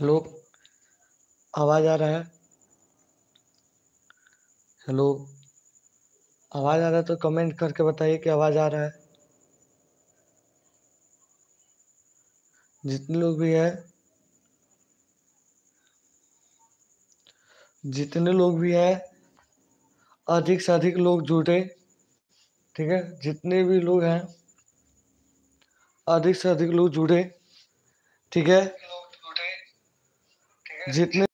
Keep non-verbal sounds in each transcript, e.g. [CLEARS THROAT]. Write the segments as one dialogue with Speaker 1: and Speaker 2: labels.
Speaker 1: Hello, आवाज़ आ रहा है? हेलो, आवाज़ आ रहा है तो कमेंट करके बताइए कि आवाज़ आ रहा है। जितने लोग भी है, जितने लोग भी हैं, अधिक से अधिक लोग जुटे ठीक है? जितने भी लोग हैं, अधिक से अधिक लोग जुड़े, ठीक है? जितने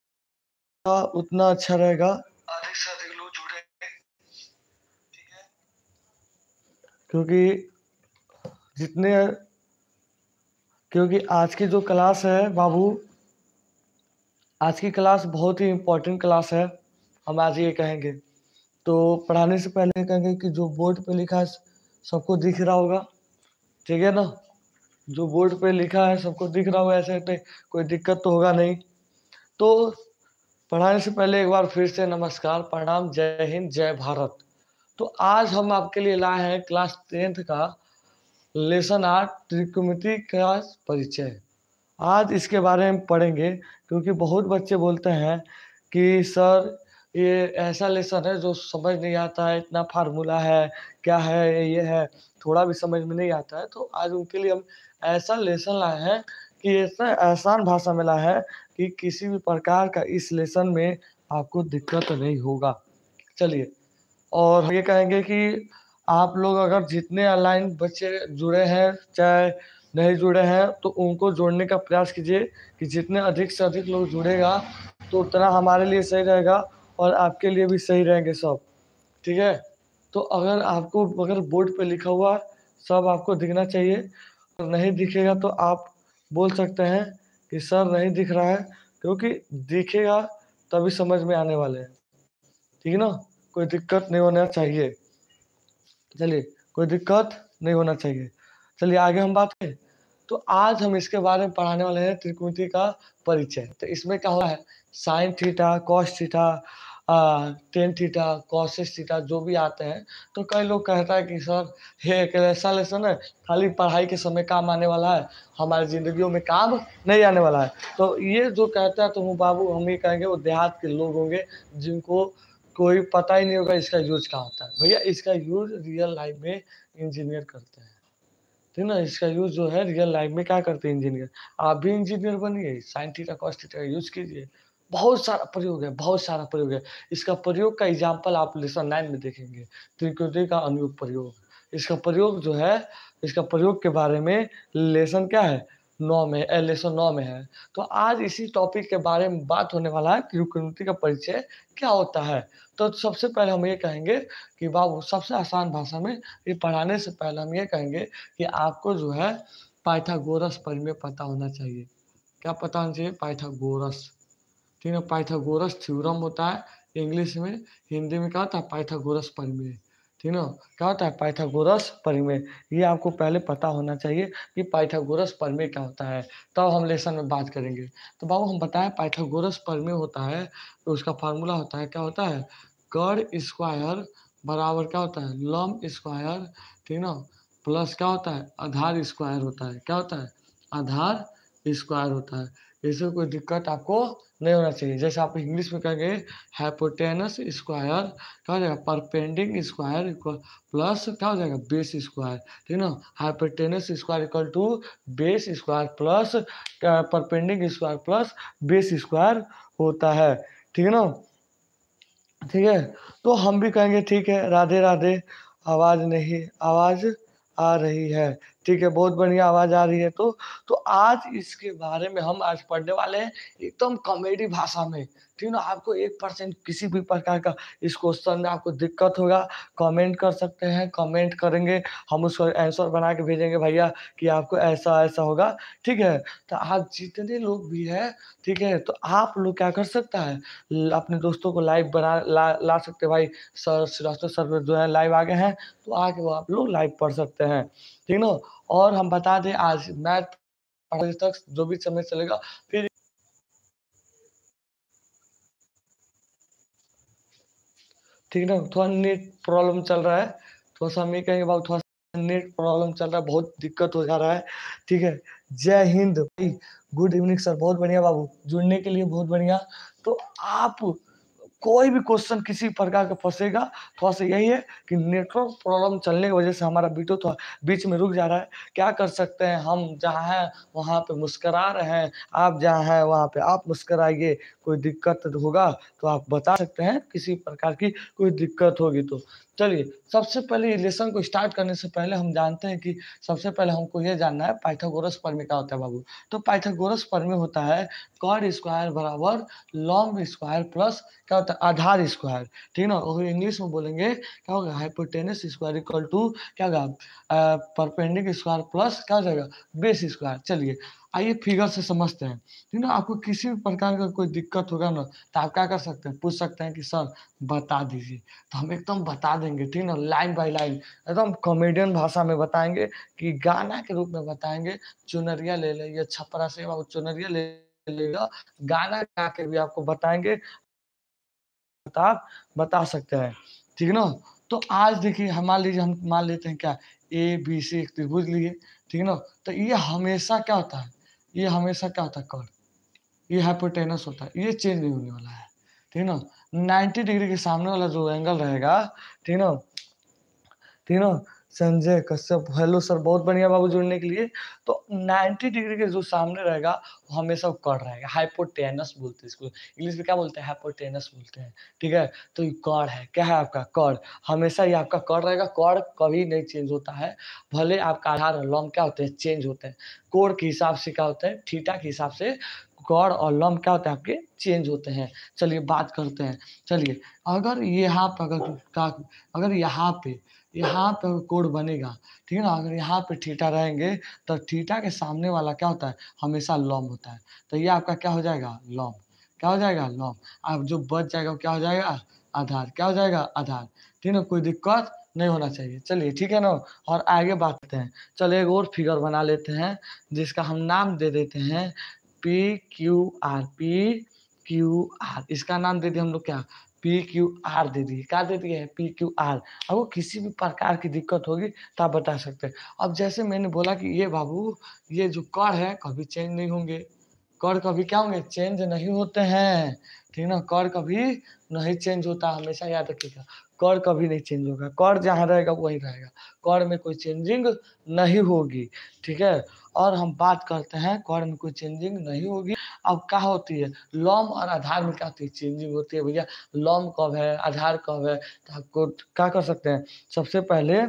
Speaker 1: उतना अच्छा रहेगा। अधिक से अधिक लोग जुड़े ठीक है? क्योंकि जितने क्योंकि आज की जो क्लास है बाबू आज की क्लास बहुत ही इम्पोर्टेंट क्लास है हम आज ये कहेंगे। तो पढ़ाने से पहले कहेंगे कि जो बोर्ड पे लिखा है सबको दिख रहा होगा। ठीक है ना? जो बोर्ड पे लिखा है सबको दिख रहा होगा ऐसे कोई दिक्कत तो होगा नहीं। तो पढ़ाने से पहले एक बार फिर से नमस्कार, प्रणाम, जय हिंद, जय भारत। तो आज हम आपके लिए लाए हैं क्लास टेंथ का लेसन आठ, त्रिकोणमिति का परिचय। आज इसके बारे में पढ़ेंगे, क्योंकि बहुत बच्चे बोलते हैं कि, सर, ये ऐसा लेसन है जो समझ नहीं आता है, इतना फार्मूला है, क्या है, ये है, थोड़ा भी समझ में नहीं आता है। तो आज उनके लिए हम ऐसा लेसन लाए हैं कि ऐसा आसान भाषा मिला है कि किसी भी प्रकार का इस लेसन में आपको दिक्कत नहीं होगा। चलिए, और ये कहेंगे कि आप लोग अगर जितने ऑनलाइन बच्चे जुड़े हैं, चाहे नहीं जुड़े हैं तो उनको जोड़ने का प्रयास कीजिए कि जितने अधिक से अधिक लोग जुड़ेगा तो उतना हमारे लिए सही रहेगा और आपके लिए भी सही रहेंगे सब। ठीक है? तो अगर आपको, अगर बोर्ड पे लिखा हुआ सब आपको दिखना चाहिए, और नहीं दिखेगा तो आप बोल सकते हैं कि सर नहीं दिख रहा है, क्योंकि दिखेगा तभी समझ में आने वाले हैं। ठीक है ना? कोई दिक्कत नहीं होना चाहिए। चलिए, कोई दिक्कत नहीं होना चाहिए। चलिए, आगे हम बात करें। तो आज हम इसके बारे में पढ़ाने वाले हैं त्रिकोणमिति का परिचय। तो इसमें क्या हुआ है, sine theta, cos theta tan theta cosec theta जो भी आते हैं तो कई लोग कहता है कि सर ये एक ऐसा लेसन है खाली पढ़ाई के समय काम आने वाला है, हमारी ज़िंदगियों में काम नहीं आने वाला है। तो ये जो कहता है तो वो बाबू, हम ये कहेंगे, वो देहात के लोग होंगे, जिनको कोई पता ही नहीं होगा इसका यूज़ कहाँ होता है। भैया, इसका यूज़ रियल लाइफ में इंजीनियर करते हैं। ठीक ना? इसका यूज़ जो है रियल लाइफ में क्या करते हैं इंजीनियर आप भी इंजीनियर बनिए साइन थीटा कॉस थीटा का यूज़ कीजिए। बहुत सारा प्रयोग है, बहुत सारा प्रयोग है। इसका प्रयोग का एग्ज़ाम्पल आप लेसन नाइन में देखेंगे। त्रिकोणमिति का अनुयोग प्रयोग। इसका प्रयोग जो है, इसका प्रयोग के बारे में लेसन क्या है? नौ में लेसन नौ में है। तो आज इसी टॉपिक के बारे में बात होने वाला है त्रिकोणमिति का परिचय क्या होता है। तो सबसे पहले हम ये कहेंगे कि बाबू, सबसे आसान भाषा में ये पढ़ाने से पहले हम ये कहेंगे कि आपको जो है, पाइथागोरस परिमेय पता होना चाहिए। क्या पता होना चाहिए? पाइथागोरस। ठीक है पाइथागोरस थ्योरम होता है, इंग्लिश में, हिंदी में क्या होता है, पाइथागोरस परिमेय। ठीक है क्या होता है, पाइथागोरस परिमेय। ये आपको पहले पता होना चाहिए कि पाइथागोरस परिमेय क्या होता है। तब तो हम लेसन में बात करेंगे। तो बाबू, हम बताएँ, पाइथागोरस परिमेय होता है तो उसका फार्मूला होता है, क्या होता है कर स्क्वायर बराबर क्या होता है लम स्क्वायर ठीक ना प्लस क्या होता है, आधार स्क्वायर होता है। क्या होता है, आधार स्क्वायर होता है। इससे कोई दिक्कत आपको नहीं होना चाहिए। जैसे आप इंग्लिश में कहेंगे हाइपोटेनस स्क्वायर क्या हो जाएगा? परपेंडिंग स्क्वायर इक्वल प्लस क्या हो जाएगा? बेस स्क्वायर ठीक ना? Hypotenuse square equal to base square plus perpendicular square plus base square होता है। ठीक है ना? ठीक है? तो हम भी कहेंगे, ठीक है राधे राधे आवाज़ नहीं, आवाज़ आ रही है। ठीक है, बहुत बढ़िया आवाज़ आ रही है तो तो आज इसके बारे में हम आज पढ़ने वाले हैं एकदम कॉमेडी भाषा में। ठीक ना आपको एक परसेंट किसी भी प्रकार का इस क्वेश्चन में आपको दिक्कत होगा। कमेंट कर सकते हैं कमेंट करेंगे, हम उसको आंसर बना के भेजेंगे भैया कि आपको ऐसा ऐसा होगा, ठीक है? तो आज जितने लोग भी हैं, ठीक है तो आप लोग क्या कर सकता है? अपने दोस्तों को लाइव बना, ला ला सकते भाई। सर श्रीवास्तव सर जो है लाइव आ गए हैं तो आके वो आप लोग लाइव पढ़ सकते हैं, ठीक ना? और हम बता दें आज मैथ तक जो भी समय चलेगा, फिर ठीक है ना? थोड़ा नेट प्रॉब्लम चल रहा है। थोड़ा सा हम ये कहेंगे, बाबू, थोड़ा नेट प्रॉब्लम चल रहा है, बहुत दिक्कत हो जा रहा है। ठीक है? जय हिंद। भाई गुड इवनिंग, सर। बहुत बढ़िया बाबू। जुड़ने के लिए बहुत बढ़िया। तो आप कोई भी क्वेश्चन किसी प्रकार का फंसेगा थोड़ा सा यही है कि नेटवर्क प्रॉब्लम चलने की वजह से हमारा वीडियो थोड़ा बीच में रुक जा रहा है। क्या कर सकते हैं? हम जहाँ हैं, वहाँ पे मुस्करा रहे हैं। आप जहाँ हैं, वहाँ पे आप मुस्कराइए। कोई दिक्कत होगा तो आप बता सकते हैं। किसी प्रकार की कोई दिक्कत होगी तो चलिए, सबसे पहले लेसन को स्टार्ट करने से पहले हम जानते हैं कि सबसे पहले हमको ये जानना है पाइथागोरस पर में क्या होता है बाबू? तो पाइथागोरस पर में होता है कॉड स्क्वायर बराबर लॉन्ग स्क्वायर प्लस क्या होता है? आधार स्क्वायर ठीक ना? और इंग्लिश में बोलेंगे, क्या होगा? हाइपोटेनस स्क्वायर इक्वल टू क्या होगा? परपेंडिक स्क्वायर प्लस क्या हो जाएगा? बेस स्क्वायर चलिए आइए फिगर से समझते हैं। ठीक ना? आपको किसी भी प्रकार का कोई दिक्कत होगा ना तो आप क्या कर सकते हैं? पूछ सकते हैं कि, सर, बता दीजिए। तो हम एकदम बता देंगे, ठीक ना? लाइन बाय लाइन एकदम कॉमेडियन भाषा में बताएँगे कि गाना के रूप में बताएँगे, चुनरिया ले ले छपरा से वो चुनरिया ले लेगा, गाना गा के भी आपको बताएँगे, आप बता सकते हैं। ठीक ना? तो आज देखिए, हम मान लीजिए, हम मान लेते हैं क्या? ए बी सी एक त्रिभुज लिए। ठीक ना? तो ये हमेशा क्या होता है? ये हमेशा क्या होता है? कर्व ये हाइपोटेनस होता है। ये चेंज नहीं होने वाला है। ठीक ना? नाइन्टी डिग्री के सामने वाला जो एंगल रहेगा, ठीक ना? ठीक ना? संजय कश्यप, हेलो सर, बहुत बढ़िया बाबू जुड़ने के लिए। तो 90 डिग्री के जो सामने रहेगा, वो हमेशा कड़ रहेगा। हाइपोटेनस बोलते हैं इसको। इंग्लिश में क्या बोलते हैं? हाइपोटेनस बोलते हैं। ठीक है? तो ये कड़ है। क्या है आपका? कड़ हमेशा ये आपका कड़ रहेगा। कड़ कभी नहीं चेंज होता है। भले आपका आधार लॉम क्या होते हैं? चेंज होते हैं। कोड़ के हिसाब से क्या होता है? थीटा के हिसाब से कॉड और लम क्या होते हैं? आपके चेंज होते हैं। चलिए, बात करते हैं। चलिए, अगर यहाँ पर, अगर अगर यहाँ पे यहाँ पे कोड बनेगा, ठीक है ना? अगर यहाँ पे थीटा रहेंगे तो थीटा के सामने वाला क्या होता है? हमेशा लॉम होता है। तो ये आपका क्या हो जाएगा? लॉम। क्या हो जाएगा? लॉम। अब जो बच जाएगा क्या हो जाएगा? आधार। क्या हो जाएगा? आधार। ठीक है कोई दिक्कत नहीं होना चाहिए। चलिए, ठीक है ना? और आगे बात करते हैं। चलो एक और फिगर बना लेते हैं, जिसका हम नाम दे देते हैं P Q R P Q R इसका नाम दे दिए हम लोग क्या? पी क्यू आर दे दिए क्या दे दिए पी क्यू आर। अब किसी भी प्रकार की दिक्कत होगी तो आप बता सकते हैं। अब जैसे मैंने बोला कि ये बाबू, ये जो कर है, कभी चेंज नहीं होंगे। कर कभी क्या होंगे? चेंज नहीं होते हैं। ठीक ना? कर कभी नहीं चेंज होता, हमेशा याद रखिएगा। कर कभी नहीं चेंज होगा। कर जहाँ रहेगा, वही रहेगा। कर में कोई चेंजिंग नहीं होगी। ठीक है? और हम बात करते हैं कर में कोई चेंजिंग नहीं होगी। अब क्या होती है? लॉम और आधार में क्या होती है? चेंजिंग होती है भैया। लॉम कब है? आधार कब है? तो आपको क्या कर सकते हैं? सबसे पहले,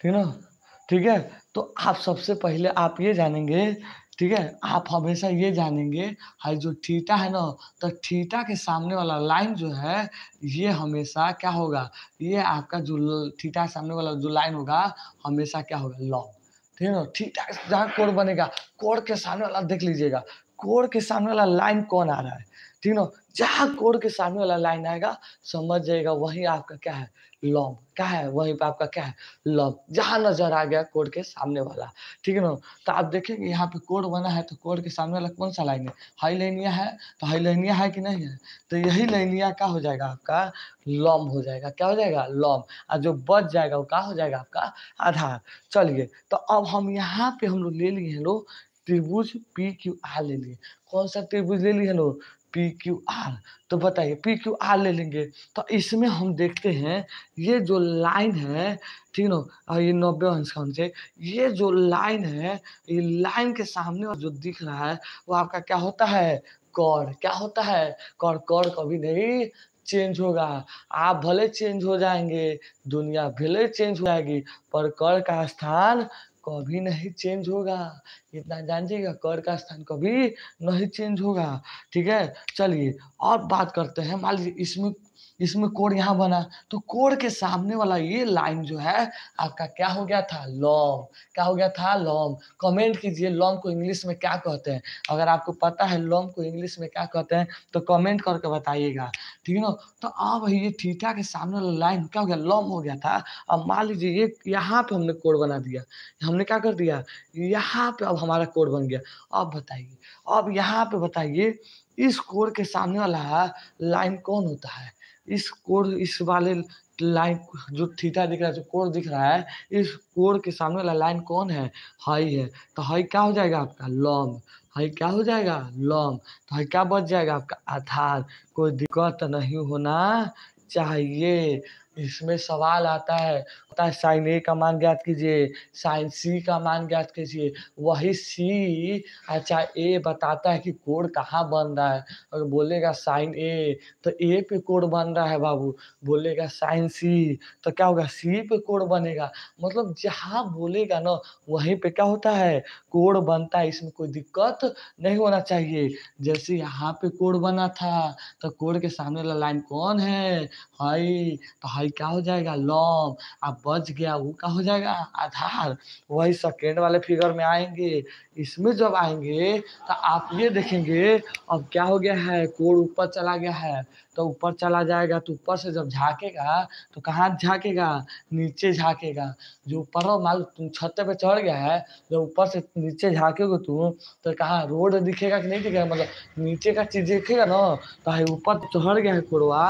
Speaker 1: ठीक ना? ठीक है? तो आप सबसे पहले आप ये जानेंगे, ठीक है? आप हमेशा ये जानेंगे हाई जो थीटा है ना तो थीटा के सामने वाला लाइन जो है, ये हमेशा क्या होगा? ये आपका जो थीटा के सामने वाला जो लाइन होगा, हमेशा क्या होगा? लॉन्ग ठीक है ना? थीटा जहाँ कोड बनेगा? कोड के सामने वाला, देख लीजिएगा। कोड के सामने वाला लाइन कौन आ रहा है? ठीक ना जहाँ कोड के सामने वाला लाइन आएगा, समझ जाएगा वही आपका क्या है? लॉन्ग क्या है? वहीं पे आपका क्या है? लॉन्ग जहाँ नज़र आ गया कोड के सामने वाला। ठीक है ना? तो आप देखेंगे यहाँ पे कोड बना है तो कोड के सामने वाला कौन सा लाइन है? हाई लाइनिया है? तो हाई लाइनिया है कि नहीं है? तो यही लाइनिया क्या हो जाएगा आपका? लॉम हो जाएगा। क्या हो जाएगा? लॉम और जो बच जाएगा वो क्या हो जाएगा आपका? आधार। चलिए तो अब हम यहाँ पे हम लोग ले लिए हैं लोग त्रिभुज पी क्यू आर ले लिए। कौन सा त्रिभुज ले लिए लोग पी क्यू आर। तो बताइए, पी क्यू आर ले लेंगे। तो इसमें हम देखते हैं, ये जो लाइन है, ठीक ना? ये नब्बे अंश का से ये जो लाइन है, ये लाइन के सामने जो दिख रहा है, वो आपका क्या होता है? कौर क्या होता है? कौर कौर कभी नहीं चेंज होगा। आप भले चेंज हो जाएँगे, दुनिया भले चेंज हो जाएगी, पर कर का स्थान कभी नहीं चेंज होगा। इतना जान जाइएगा कर का स्थान कभी नहीं चेंज होगा। ठीक है? चलिए और बात करते हैं, मान लीजिए, इसमें इसमें कोड यहाँ बना। तो कोड के सामने वाला ये लाइन जो है, आपका क्या हो गया था? लॉन्ग क्या हो गया था? लॉन्ग कमेंट कीजिए लॉन्ग को इंग्लिश में क्या कहते हैं? अगर आपको पता है लॉन्ग को इंग्लिश में क्या कहते हैं तो कमेंट करके बताइएगा। ठीक है ना? तो अब ये थीटा के सामने वाला लाइन क्या हो गया? लॉन्ग हो गया था। अब मान लीजिए, ये यहाँ पे हमने कोड बना दिया। हमने क्या कर दिया? यहाँ पे अब हमारा कोड बन गया। अब बताइए, अब यहाँ पे बताइए, इस कोड के सामने वाला लाइन कौन होता है? इस कोर इस वाले लाइन जो थीटा दिख रहा है, जो कोर दिख रहा है, इस कोर के सामने वाला लाइन कौन है? हाई है। तो हाई क्या हो जाएगा आपका? लॉन्ग हाई क्या हो जाएगा? लॉन्ग तो हाई क्या बच जाएगा आपका? आधार। कोई दिक्कत नहीं होना चाहिए। इसमें सवाल आता है, होता है साइन ए का मान ज्ञात कीजिए, साइन सी का मान ज्ञात कीजिए, वही सी अच्छा ए बताता है कि कोड कहाँ बन रहा है। अगर बोलेगा साइन ए तो ए पे कोड बन रहा है बाबू, बोलेगा साइन सी तो क्या होगा, सी पे कोड बनेगा। मतलब जहाँ बोलेगा ना, वहीं पे क्या होता है, कोड बनता है, इसमें कोई दिक्कत नहीं होना चाहिए। जैसे यहाँ पे कोड बना था तो कोड के सामने वाला लाइन कौन है? हाई तो हाई क्या हो जाएगा? लॉन्ग अब बच गया, वो क्या हो जाएगा? आधार। वही सेकेंड वाले फिगर में आएँगे। इसमें जब आएँगे तो आप ये देखेंगे, अब क्या हो गया है? कोड ऊपर चला गया है। तो ऊपर चला जाएगा तो ऊपर से जब झाकेगा तो कहाँ झाकेगा? नीचे झाकेगा। जो ऊपर मान तुम छत पे चढ़ गया है, जब ऊपर से नीचे झाकेगे तुम तो कहाँ रोड दिखेगा कि नहीं दिखेगा? मतलब नीचे का चीज़ दिखेगा ना? तो ऊपर चढ़ गया है कोड़वा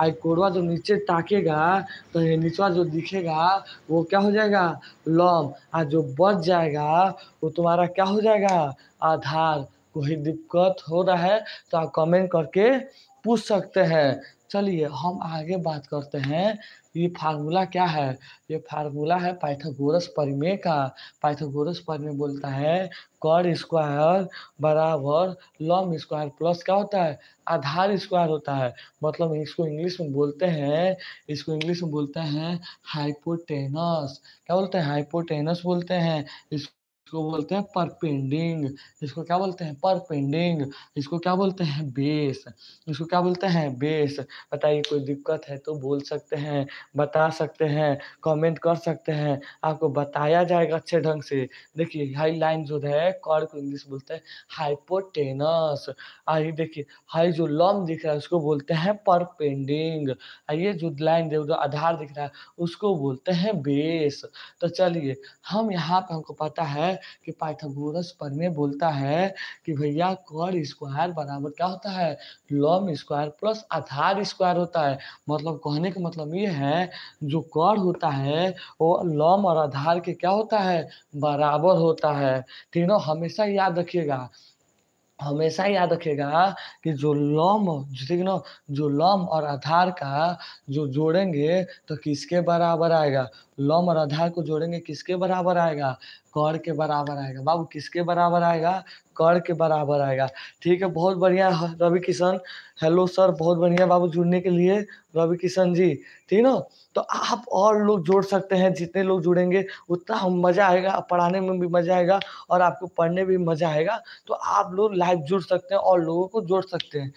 Speaker 1: आई कोड़वा जो नीचे ताकेगा तो ये निचवा जो दिखेगा, वो क्या हो जाएगा? लॉम। आ, जो बच जाएगा, वो तुम्हारा क्या हो जाएगा? आधार। कोई दिक्कत हो रहा है तो आप कमेंट करके पूछ सकते हैं। चलिए, हम आगे बात करते हैं। ये फार्मूला क्या है? ये फार्मूला है पाइथागोरस परिमेय का। पाइथागोरस परिमेय बोलता है कॉड स्क्वायर बराबर लॉम स्क्वायर प्लस क्या होता है? आधार स्क्वायर होता है। मतलब इसको इंग्लिश में बोलते हैं, इसको इंग्लिश में बोलते हैं हाइपोटेनस। क्या बोलते हैं? हाइपोटेनस बोलते हैं। इस इसको बोलते हैं परपेंडिंग इसको क्या बोलते हैं? परपेंडिंग इसको क्या बोलते हैं? बेस इसको क्या बोलते हैं? बेस। बताइए, कोई दिक्कत है तो बोल सकते हैं, बता सकते हैं कमेंट कर सकते हैं। आपको बताया जाएगा अच्छे ढंग से। देखिए हाई लाइन जो है कॉर को इंग्लिश बोलते हैं हाइपोटेनस आइए देखिए हाई जो लॉम दिख रहा है, उसको बोलते हैं पर परपेंडिंग आइए जो लाइन जो आधार दिख रहा है, उसको बोलते हैं बेस। तो चलिए, हम यहाँ पे हमको पता है कि पाइथागोरस प्रमेय बोलता है कि भैया कॉड स्क्वायर बराबर क्या होता है? लॉम स्क्वायर प्लस आधार स्क्वायर होता है। मतलब कहने का मतलब ये है, जो कॉड होता है, वो लॉम और आधार के क्या होता है? बराबर होता है। तीनों हमेशा याद रखिएगा। हमेशा याद रखिएगा कि जो लॉम ठीक ना, जो लॉम और आधार का जो जोड़ेंगे तो किसके बराबर आएगा? लॉम और आधार को जोड़ेंगे, किसके बराबर आएगा? कर के बराबर आएगा। बाबू, किसके बराबर आएगा? कर के बराबर आएगा। ठीक है, बहुत बढ़िया। रवि किशन हेलो सर बहुत बढ़िया बाबू जुड़ने के लिए। रवि किशन जी, ठीक ना? तो आप और लोग जोड़ सकते हैं, जितने लोग जुड़ेंगे, उतना हम मज़ा आएगा, पढ़ाने में भी मज़ा आएगा और आपको पढ़ने में भी मज़ा आएगा। तो आप लोग लाइव जुड़ सकते हैं और लोगों को जोड़ सकते हैं।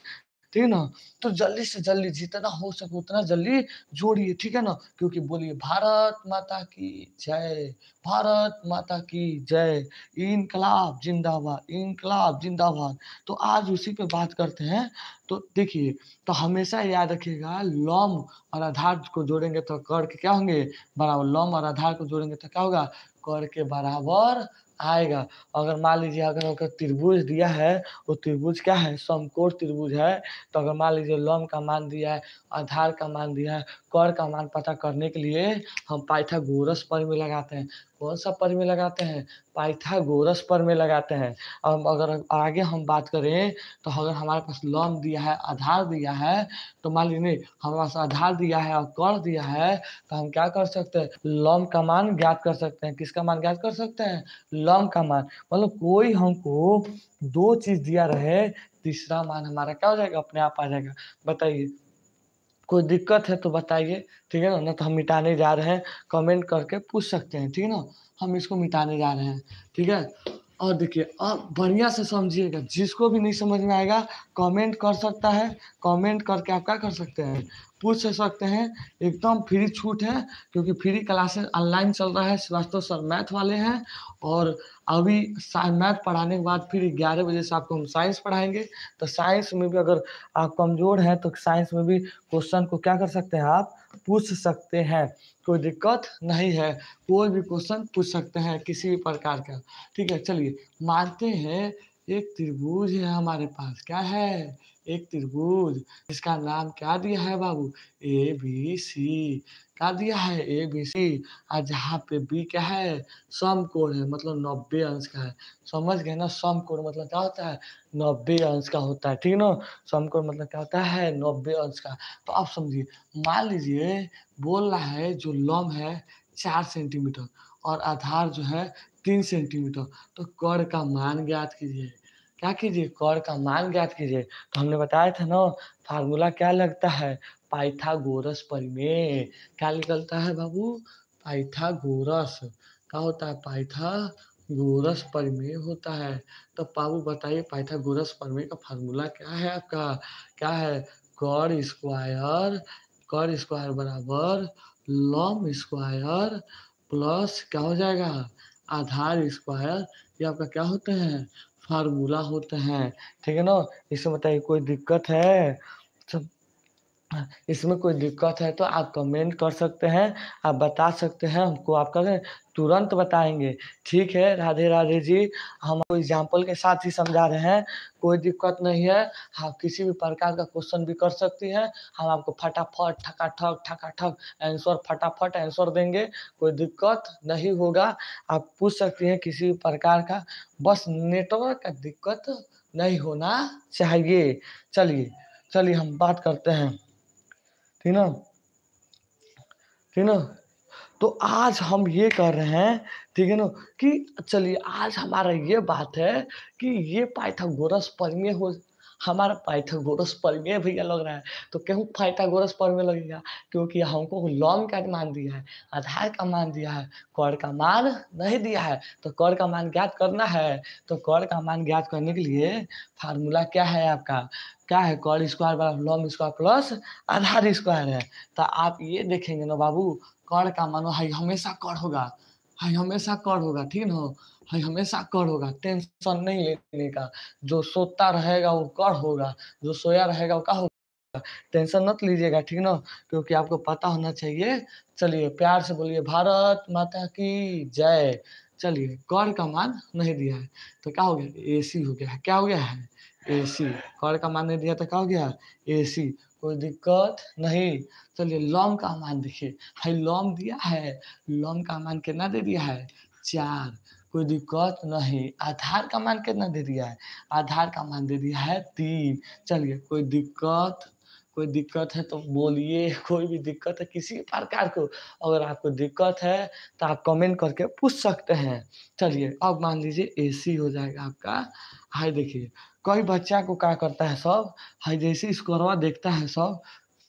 Speaker 1: ठीक है ना? तो जल्दी से जल्दी, जितना हो सके उतना जल्दी जोड़िए, ठीक है ना? क्योंकि बोलिए, भारत माता की जय, भारत माता की जय, इनकलाब जिंदाबाद इनकलाब जिंदाबाद। तो आज उसी पे बात करते हैं। तो देखिए तो हमेशा याद रखिएगा, लॉम और आधार को जोड़ेंगे तो कर के क्या होंगे? बराबर, लॉम और आधार को जोड़ेंगे तो क्या होगा? कर के बराबर आएगा। अगर मान लीजिए अगर अगर त्रिभुज दिया है, वो त्रिभुज क्या है? समकोण त्रिभुज है। तो अगर मान लीजिए लम का मान दिया है, आधार का मान दिया है कर का मान पता करने के लिए हम पाइथागोरस पर में लगाते हैं। कौन सा पर में लगाते हैं? पाइथागोरस पर में लगाते हैं। अब अगर आगे हम बात करें तो अगर हमारे पास लॉम दिया है, आधार दिया है तो मान लीजिए हमारे पास आधार दिया है और कर दिया है तो हम क्या कर सकते हैं? लॉम का मान ज्ञात कर सकते हैं। किसका मान ज्ञात कर सकते हैं? लॉम का मान। मतलब कोई हमको दो चीज़ दिया रहे, तीसरा मान हमारा क्या हो जाएगा? अपने आप आ जाएगा। बताइए। कोई दिक्कत है तो बताइए, ठीक है ना? ना तो हम मिटाने जा रहे हैं कमेंट करके पूछ सकते हैं, ठीक है ना? हम इसको मिटाने जा रहे हैं, ठीक है? और देखिए अब बढ़िया से समझिएगा, जिसको भी नहीं समझ में आएगा कमेंट कर सकता है कमेंट करके आप क्या कर सकते हैं? पूछ सकते हैं। एकदम फ्री छूट है, क्योंकि फ्री क्लासेस ऑनलाइन चल रहा है। श्रीवास्तव सर मैथ वाले हैं और अभी मैथ पढ़ाने के बाद फिर ग्यारह बजे से आपको हम साइंस पढ़ाएँगे। तो साइंस में भी अगर आप कमज़ोर हैं तो साइंस में भी क्वेश्चन को क्या कर सकते हैं आप? पूछ सकते हैं। कोई दिक्कत नहीं है। कोई भी क्वेश्चन पूछ सकते हैं किसी भी प्रकार का। ठीक है, चलिए मानते हैं, एक त्रिभुज है हमारे पास। क्या है? एक त्रिभुज इसका नाम क्या दिया है बाबू? ए बी सी क्या दिया है? ए बी सी और जहाँ पे बी क्या है? सम कोण है मतलब नब्बे अंश का है। समझ गए ना? सम कोण मतलब क्या होता है? नब्बे अंश का होता है, ठीक ना? सम कोण मतलब क्या होता है? नब्बे अंश का। तो आप समझिए, मान लीजिए, बोल रहा है जो लम है, चार सेंटीमीटर और आधार जो है, तीन सेंटीमीटर। तो कर्ण का मान ज्ञात कीजिए। क्या कीजिए? कर्ण का मान ज्ञात कीजिए। तो हमने बताया था ना, फार्मूला क्या लगता है? पाइथागोरस परिमेय। क्या निकलता है बाबू? पाइथागोरस। क्या होता है? पाइथागोरस परिमेय होता है। तो बाबू बताइए, पाइथागोरस परिमेय का फार्मूला क्या है आपका? क्या है? कर्ण स्क्वायर कर्ण स्क्वायर बराबर लम स्क्वायर प्लस क्या हो जाएगा? आधार स्क्वायर। ये आपका क्या होते हैं? फार्मूला होता है ठीक है ना? इसमें बताइए कोई दिक्कत है? सब इसमें कोई दिक्कत है तो आप कमेंट कर सकते हैं, आप बता सकते हैं, हमको आप करें तुरंत बताएँगे। ठीक है, राधे राधे जी, हम आपको एग्ज़ाम्पल के साथ ही समझा रहे हैं, कोई दिक्कत नहीं है, आप किसी भी प्रकार का क्वेश्चन भी कर सकती हैं, हम आपको फटाफट, ठकाठक ठकाठक आंसर फटाफट आंसर देंगे, कोई दिक्कत नहीं होगा। आप पूछ सकती हैं किसी भी प्रकार का, बस नेटवर्क का दिक्कत नहीं होना चाहिए। चलिए चलिए हम बात करते हैं। ठीक ना? ठीक ना? तो आज हम ये कर रहे हैं, ठीक है ना, कि चलिए आज हमारा ये बात है कि ये पाइथागोरस परिमेय हो, हमारा पाइथागोरस परिमेय भैया लग रहा है। तो क्यों पाइथागोरस परिमेय लगेगा क्योंकि हमको लॉम का मान दिया है, आधार का मान दिया है कर का मान नहीं दिया है। तो कर का मान ज्ञात करना है। तो कर का मान ज्ञात करने के लिए फार्मूला क्या है आपका? क्या है? कॉल स्क्वायर बराबर लॉम स्क्वायर प्लस आधार स्क्वायर है। तो आप ये देखेंगे ना बाबू कर का मानो हाई हमेशा कर होगा। हाई हमेशा कर होगा, ठीक ना? हाई हमेशा कर होगा। टेंशन नहीं लेने का। जो सोता रहेगा वो कर होगा। जो सोया रहेगा वो क्या होगा? टेंशन मत लीजिएगा, ठीक ना? क्योंकि आपको पता होना चाहिए। चलिए, प्यार से बोलिए, भारत माता की जय। चलिए कर्ण का मान नहीं दिया है। तो क्या हो गया? ए सी हो गया है। क्या हो गया है? ए सी कर्ण का मान दिया तो क्या हो गया? ए सी कोई दिक्कत नहीं। चलिए लॉम का मान देखिए। हाई लॉम दिया है। लॉम का मान कितना दे दिया है? चार। कोई दिक्कत नहीं। आधार का मान कितना दे दिया है? आधार का मान दे दिया है तीन। चलिए, कोई दिक्कत कोई दिक्कत है तो बोलिए। कोई भी दिक्कत है किसी प्रकार को। अगर आपको दिक्कत है तो आप कमेंट करके पूछ सकते हैं। चलिए, अब मान लीजिए एसी हो जाएगा आपका। हाई देखिए कोई बच्चा को क्या करता है सब? है, जैसे स्कोरवा देखता है सब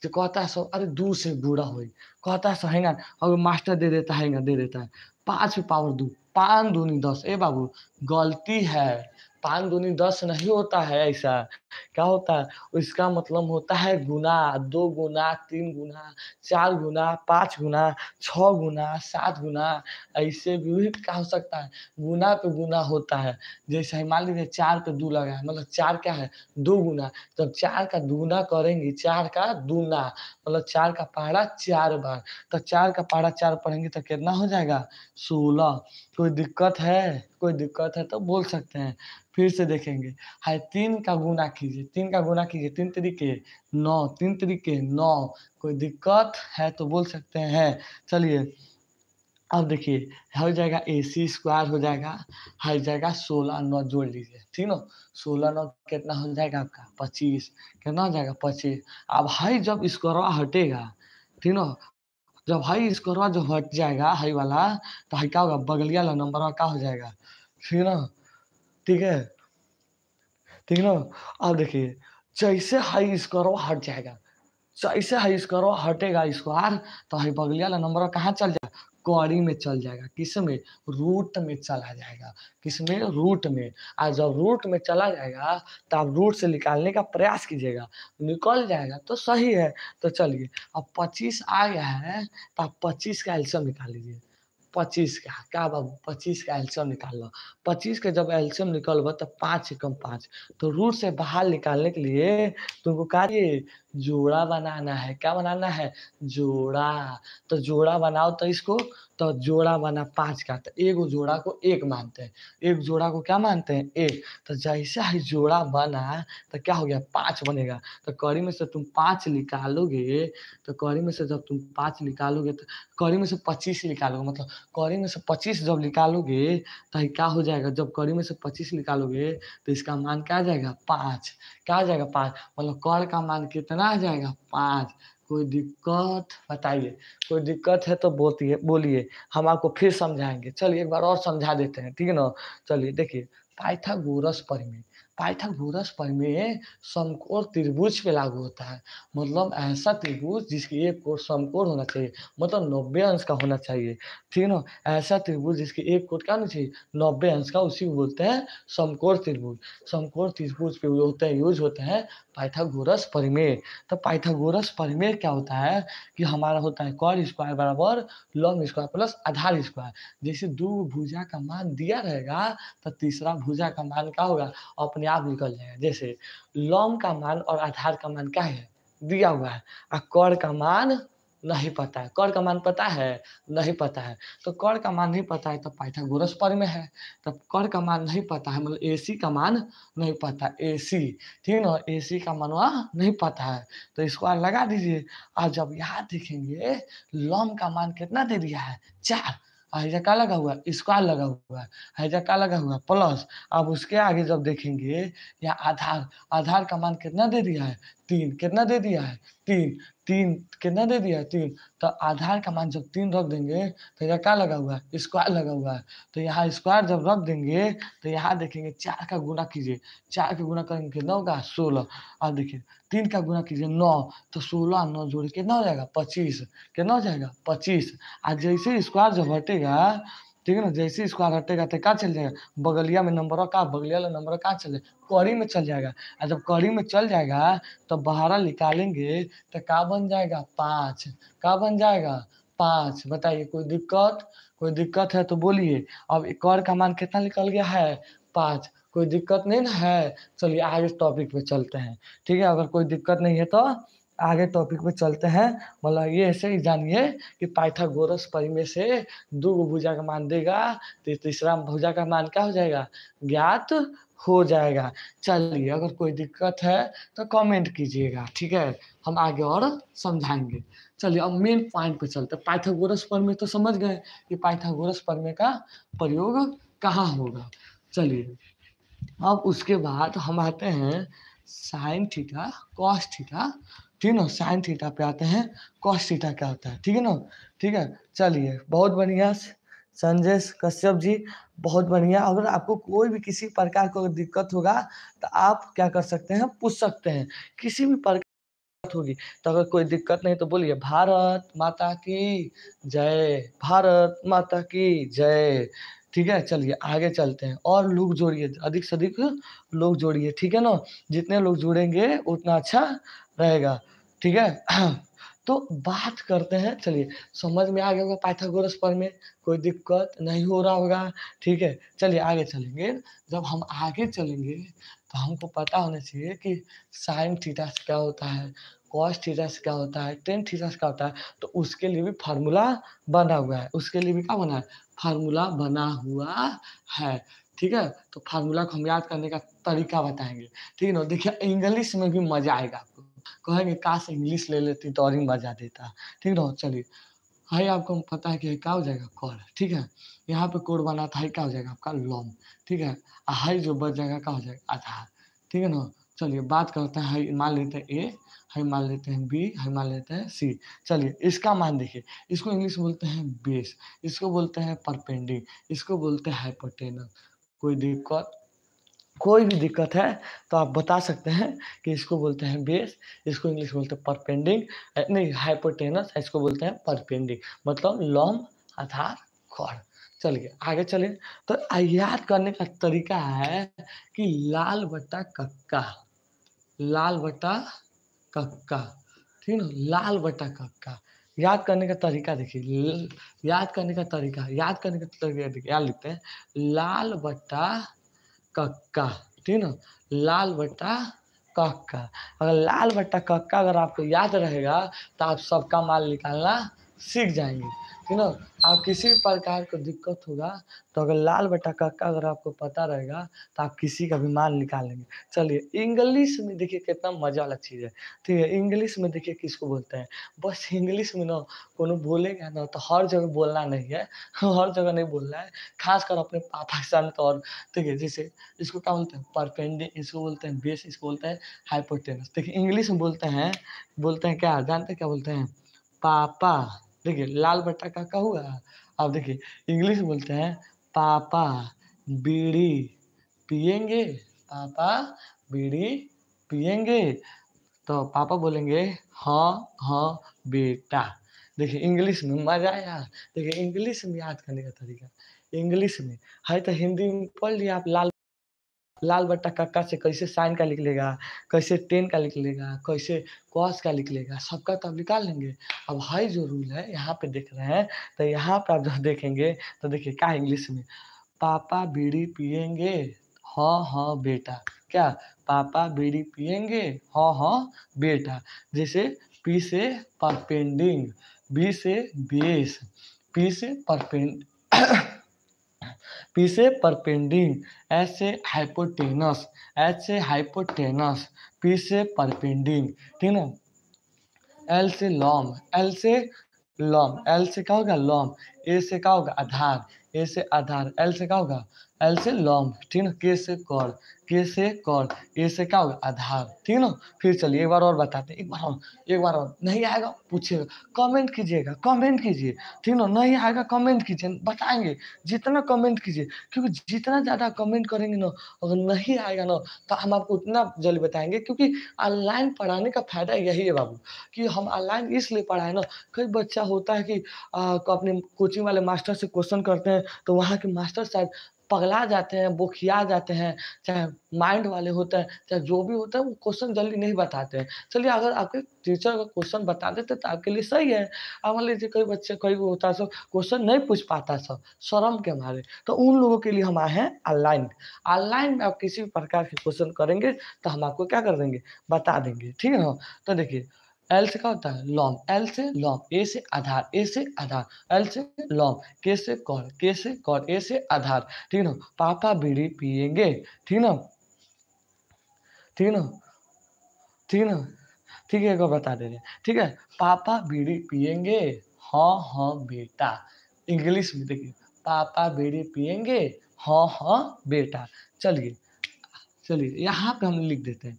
Speaker 1: तो कहता है सब, अरे दू से बूढ़ा हो कहता है सहेगा और मास्टर दे देता है दे देता है। पाँच पावर दू पाँच दूनी दस। ए बाबू, गलती है। पाँच दूनी दस नहीं होता है ऐसा। क्या होता है? इसका मतलब होता है गुना, दो गुना, तीन गुना, चार गुना, पाँच गुना, छः गुना, सात गुना, ऐसे भी क्या हो सकता है। गुना पे गुना होता है। जैसे मान लीजिए चार पे दो लगा है मतलब चार क्या है? दो गुना। जब चार का दुगुना करेंगे, चार का दूना। मतलब चार का पहाड़ा चार बार। तो चार का पहाड़ा चार पढ़ेंगे तो कितना हो जाएगा? सोलह। कोई दिक्कत है, कोई दिक्कत है तो बोल सकते हैं, फिर से देखेंगे। हाय, तीन का गुना कीजिए, तीन का गुना कीजिए, तीन तरीके, नौ, तीन तरीके, नौ, कोई दिक्कत है तो बोल सकते हैं। चलिए, अब देखिए, हो जाएगा ए सी स्क्वायर हो जाएगा हो जाएगा सोलह, नौ जोड़ लीजिए, ठीक ना? सोलह, नौ कितना हो जाएगा आपका? पच्चीस, कितना हो जाएगा? पच्चीस। अब हाई जब स्क्वायर हटेगा, ठीक ना? जब हाई स्कोर जब हट जाएगा हाई वाला तो हाई क्या होगा? बगलिया वाला नंबर क्या हो जाएगा? ठीक ना? ठीक है? ठीक ना? अब देखिए, जैसे हाई स्कोर हट जाएगा। जैसे हाई स्कोर हटेगा स्क्वायर तो हाई बगलिया वाला नंबर कहाँ चल जाएगा? कौड़ी में चल जाएगा किसमें रूट में चला जाएगा। किसमें रूट में। और जब रूट में चला जाएगा तो आप रूट से निकालने का प्रयास कीजिएगा। निकल जाएगा तो सही है। तो चलिए, अब पच्चीस आ गया है तो आप पच्चीस का एल्सियम निकाल लीजिए। पच्चीस का, क्या बाबू पच्चीस का एल्शियम निकाल लो पच्चीस का जब एल्शियम निकलबा तो पाँच से कम पाँच। तो रूट से बाहर निकालने के लिए तुमको क्या जोड़ा बनाना है। क्या बनाना है? जोड़ा। तो जोड़ा बनाओ तो इसको तो जोड़ा बना पाँच का। तो एक जोड़ा को एक मानते हैं। एक जोड़ा को क्या मानते हैं? एक। तो जैसे ही जोड़ा बना तो क्या हो गया? पाँच बनेगा। तो कड़ी में से तुम पाँच निकालोगे तो कड़ी में से जब तुम पाँच निकालोगे तो कड़ी में से पच्चीस निकालोगे। मतलब कड़ी में से पच्चीस जब निकालोगे तो क्या हो जाएगा? जब कड़ी में से पच्चीस निकालोगे तो इसका मान क्या आ जाएगा? पाँच। क्या आ जाएगा? पाँच। मतलब कड़ का मान कितना आ जाएगा? पाँच। कोई दिक्कत? बताइए। कोई दिक्कत है तो बोलिए बोलिए। हम आपको फिर समझाएँगे। चलिए एक बार और समझा देते हैं, ठीक है ना? चलिए, देखिए, पाइथागोरस परिमेय पाइथागोरस परिमेय समकोण त्रिभुज पे लागू होता है। मतलब ऐसा त्रिभुज जिसकी एक कोण समकोण होना चाहिए मतलब नब्बे अंश का होना चाहिए। ठीक है ना? ऐसा त्रिभुज जिसकी एक कोण क्या होना चाहिए? नब्बे अंश का, उसी को बोलते हैं समकोण त्रिभुज। समकोण त्रिभुज पे होते हैं यूज़ होते हैं पाइथागोरस परिमेय तो पाइथागोरस परिमेय क्या होता है कि हमारा होता है कॉर स्क्वायर बराबर लॉन्ग स्क्वायर प्लस आधार स्क्वायर जैसे दो भुजा का मान दिया रहेगा तो तीसरा भुजा का मान क्या होगा? अपने आप निकल जाएगा जैसे लॉम का मान और आधार का मान क्या है? दिया हुआ है। और कौड़ का मान नहीं पता है। कौड़ का मान पता है? नहीं पता है। तो कौड़ का मान नहीं पता है तो पाइथागोरस पर में है। तब कौड़ का मान नहीं पता है मतलब एसी का मान नहीं पता। एसी ठीक है ना? एसी का मनवा नहीं पता है। तो इसको लगा दीजिए। और जब यहाँ देखेंगे लॉम का मान कितना दे दिया है? चार। हैजा का लगा हुआ है स्क्वायर लगा हुआ है हाइजा का लगा हुआ है प्लस अब उसके आगे जब देखेंगे या आधार आधार का मान कितना दे दिया है? तीन, कितना दे दिया है? तीन तीन कितना दे दिया तीन। तो आधार का मान जब तीन रख देंगे तो यहाँ क्या लगा हुआ है? स्क्वायर लगा हुआ है। तो यहाँ स्क्वायर जब रख देंगे तो यहाँ देखेंगे चार का गुना कीजिए। चार का गुना करेंगे कितना होगा सोलह। और देखिए, तीन का गुना कीजिए नौ तो सोलह नौ जोड़ कितना हो जाएगा? पच्चीस। कितना हो जाएगा? पच्चीस। आज जैसे स्क्वायर जब हटेगा ठीक है ना? जैसे स्क्वायर हटेगा तो क्या चल जाएगा? बगलिया में नंबर का बगलिया वाला नंबर कहाँ चल जाएगा कड़ी में चल जाएगा। और जब कड़ी में चल जाएगा तो बाहर निकालेंगे तो क्या बन जाएगा? पाँच। क्या बन जाएगा? पाँच। बताइए, कोई दिक्कत? कोई दिक्कत है तो बोलिए। अब कर का मान कितना निकल गया है? पाँच। कोई दिक्कत नहीं ना है? चलिए आगे टॉपिक पे चलते हैं। ठीक है, अगर कोई दिक्कत नहीं है तो आगे टॉपिक पे चलते हैं। मतलब ये ऐसे ही जानिए कि पाइथागोरस परिमेय से दो भुजा का मान देगा तो तीसरा भुजा का मान क्या हो जाएगा? ज्ञात हो जाएगा। चलिए, अगर कोई दिक्कत है तो कमेंट कीजिएगा, ठीक है? हम आगे और समझाएँगे। चलिए, अब मेन पॉइंट पे चलते हैं। पाइथागोरस परमेय तो समझ गए कि पाइथागोरस परमेय का प्रयोग कहाँ होगा। चलिए, अब उसके बाद हम आते हैं साइन थीटा कॉस थीटा ठीक है ना? साइन थीटा पे आते हैं कॉस थीटा क्या होता है, ठीक है ना? ठीक है, चलिए, बहुत बढ़िया, संजय, कश्यप जी, बहुत बढ़िया। अगर आपको कोई भी किसी प्रकार को दिक्कत होगा तो आप क्या कर सकते हैं, पूछ सकते हैं। किसी भी प्रकार होगी तो अगर कोई दिक्कत नहीं तो बोलिए, भारत माता की जय, भारत माता की जय। ठीक है, चलिए, आगे चलते हैं। और लोग जोड़िए, अधिक से अधिक लोग जोड़िए, ठीक है ना? जितने लोग जुड़ेंगे, उतना अच्छा रहेगा, ठीक है? [CLEARS THROAT] तो बात करते हैं, चलिए, समझ में आ गया होगा पाइथागोरस पर में, कोई दिक्कत नहीं हो रहा होगा, ठीक है? चलिए, आगे चलेंगे। जब हम आगे चलेंगे तो हमको पता होना चाहिए कि साइन थीटा से क्या होता है, कॉस थीटा से क्या होता है, टेन थीटा से क्या होता है तो उसके लिए भी फार्मूला बना हुआ है। उसके लिए भी क्या बना है? फार्मूला बना हुआ है, ठीक है? तो फार्मूला को हम याद करने का तरीका बताएँगे, ठीक है ना? देखिए इंग्लिश में भी मज़ा आएगा आपको। कहेंगे काश इंग्लिश ले लेती तो और मज़ा देता। ठीक ना चलिए। हाई आपको पता है कि क्या हो जाएगा? कॉल। ठीक है? यहाँ पे कोड बना था हाई क्या हो जाएगा? आपका लॉन्ग ठीक है? हाई जो बच जाएगा, क्या हो जाएगा? आधार ठीक है ना? चलिए, बात करते हैं। हाई मान लेते हैं ए हाई मान लेते हैं बी हाई मान लेते हैं सी चलिए, इसका मान देखिए। इसको इंग्लिश बोलते हैं बेस इसको बोलते हैं परपेंडिंग इसको बोलते हैं हाइपोटेनस कोई दिक्कत कोई भी दिक्कत है तो आप बता सकते हैं कि इसको बोलते हैं बेस, इसको इंग्लिश बोलते हैं परपेंडिंग नहीं, हाइपोटेनस, इसको बोलते हैं परपेंडिंग मतलब लॉम आधार खड़ चलिए, आगे चलिए तो याद करने का तरीका है कि लाल बट्टा कक्का, लाल बट्टा कक्का, ठीक है लाल बट्टा कक्का, याद करने का तरीका देखिए याद करने का तरीका, याद करने का तरीका देखिए, याद लिखते हैं, लाल बट्टा कक्का, ठीक ना? लाल बट्टा कक्का। अगर लाल बट्टा कक्का अगर आपको याद रहेगा तो आप सबका माल निकालना सीख जाएँगे। ठीक ना आप किसी भी प्रकार को दिक्कत होगा तो अगर लाल बटा कक्का अगर आपको पता रहेगा तो आप किसी का भी माल निकाल लेंगे चलिए इंग्लिश में देखिए कितना मज़ा वाला चीज़ है। ठीक है इंग्लिश में देखिए किसको बोलते हैं। बस इंग्लिश में ना, कोनो बोलेगा ना तो हर जगह बोलना नहीं है। हर जगह नहीं बोलना है। खासकर अपने पापा के साथ और, ठीक है, जैसे इसको क्या बोलते हैं? परपेंडिंग इसको बोलते हैं बेस इसको बोलते हैं हाइपोटेनस देखिए इंग्लिश में बोलते हैं बोलते हैं क्या? जानते हैं क्या बोलते हैं? पापा। देखिए, लाल बट्टा का क्या हुआ। अब देखिए, इंग्लिश बोलते हैं, पापा बीड़ी पियेंगे, पापा बीड़ी पियेंगे। तो पापा बोलेंगे हाँ हाँ बेटा। देखिए, इंग्लिश में मज़ा आया। देखिए, इंग्लिश में याद करने का तरीका। इंग्लिश में है तो हिंदी में पढ़ लिया आप, लाल लाल बट्टा कक्का से कैसे साइन का लिख लेगा, कैसे टेन का लिख लेगा, कैसे कॉस का लिख लेगा, सबका तो निकाल लेंगे। अब हाई जो रूल है, यहाँ पे देख रहे हैं तो यहाँ पे आप जब देखेंगे तो देखिए क्या इंग्लिश में, पापा बीड़ी पियेंगे हाँ हाँ बेटा। क्या? पापा बीड़ी पियेंगे हाँ हाँ बेटा। जैसे पी से परपेंडिंग बी से बेस, पी से परपेंड पी से परपेंडिंग एच से हाइपोटेनस एच से हाइपोटेनस पी से परपेंडिंग ठीक ना? एल से लॉम एल से लॉम एल से क्या होगा? लॉम ए से क्या होगा? आधार ए से आधार एल से क्या होगा? एल से लॉम ठीक ना? के से कॉर्ड के से कॉर्ड ए से क्या होगा? आधार, ठीक ना? फिर चलिए, एक बार और बताते हैं। एक बार और, एक बार और। नहीं आएगा? पूछिएगा। कमेंट कीजिएगा, कमेंट कीजिए, ठीक ना? नहीं आएगा? कमेंट कीजिए, बताएँगे। जितना कमेंट कीजिए, क्योंकि जितना ज़्यादा कमेंट करेंगे ना, अगर नहीं आएगा ना तो हम आपको उतना जल्दी बताएँगे। क्योंकि ऑनलाइन पढ़ाने का फ़ायदा यही है बाबू, कि हम ऑनलाइन इसलिए पढ़ाए ना, कई बच्चा होता है कि अपने कोचिंग वाले मास्टर से क्वेश्चन करते हैं तो वहाँ के मास्टर शायद पगला जाते हैं, बोखिया जाते हैं, चाहे माइंड वाले होते हैं, चाहे जो भी होता है, वो क्वेश्चन जल्दी नहीं बताते हैं। चलिए, अगर आपके टीचर का क्वेश्चन बता देते तो आपके लिए सही है। अब मान लीजिए कई बच्चे, कई वो होता है, सब क्वेश्चन नहीं पूछ पाता, सब शर्म के मारे। तो उन लोगों के लिए हम आए हैं ऑनलाइन ऑनलाइन में आप किसी भी प्रकार के क्वेश्चन करेंगे तो हम आपको क्या कर देंगे? बता देंगे। ठीक है ना? तो देखिए एल से क्या होता है? लॉम एल से लॉम ए से आधार. ए से आधार. एल से लॉम के से कौर के से कौर ए से आधार. ठीक ना? पापा बीड़ी पियेंगे ठीक ना? ठीक ना? ठीक ना? ठीक है, एक बता दे रहे ठीक है? पापा बीड़ी पियेंगे हाँ हाँ बेटा. इंग्लिश में देखिए. पापा बीड़ी पियेंगे हाँ हाँ बेटा. चलिए. चलिए. यहाँ पे हम लिख देते हैं.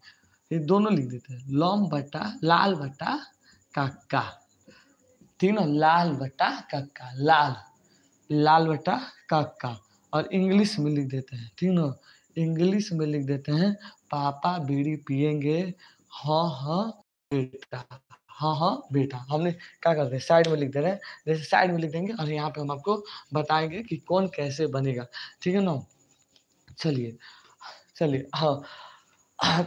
Speaker 1: ये दोनों लिख देते हैं। लॉम बटा, लाल बटा, काका। ठीक ना लाल बटा, काका। लाल। लाल बटा, काका। और इंग्लिश में लिख देते हैं। ठीक ना इंग्लिश में लिख देते हैं, पापा बीड़ी पियेंगे हाँ हाँ बेटा। हाँ हाँ बेटा। हमने क्या करते हैं साइड में लिख दे रहे हैं। जैसे साइड में लिख देंगे और यहाँ पे हम आपको बताएँगे कि कौन कैसे बनेगा। ठीक है ना? चलिए। चलिए। हाँ हाँ।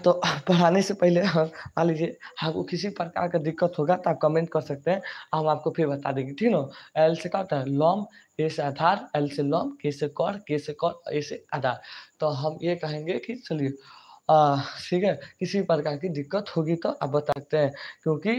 Speaker 1: तो पढ़ाने से पहले हाँ मान लीजिए, आपको किसी प्रकार का दिक्कत होगा तो आप कमेंट कर सकते हैं, हम आपको फिर बता देंगे, ठीक ना? एल से क्या होता है लॉम ए से आधार एल से लॉम के से कौर के से कौर ए से आधार। तो हम ये कहेंगे कि चलिए ठीक है, किसी प्रकार की दिक्कत होगी तो आप बता सकते हैं, क्योंकि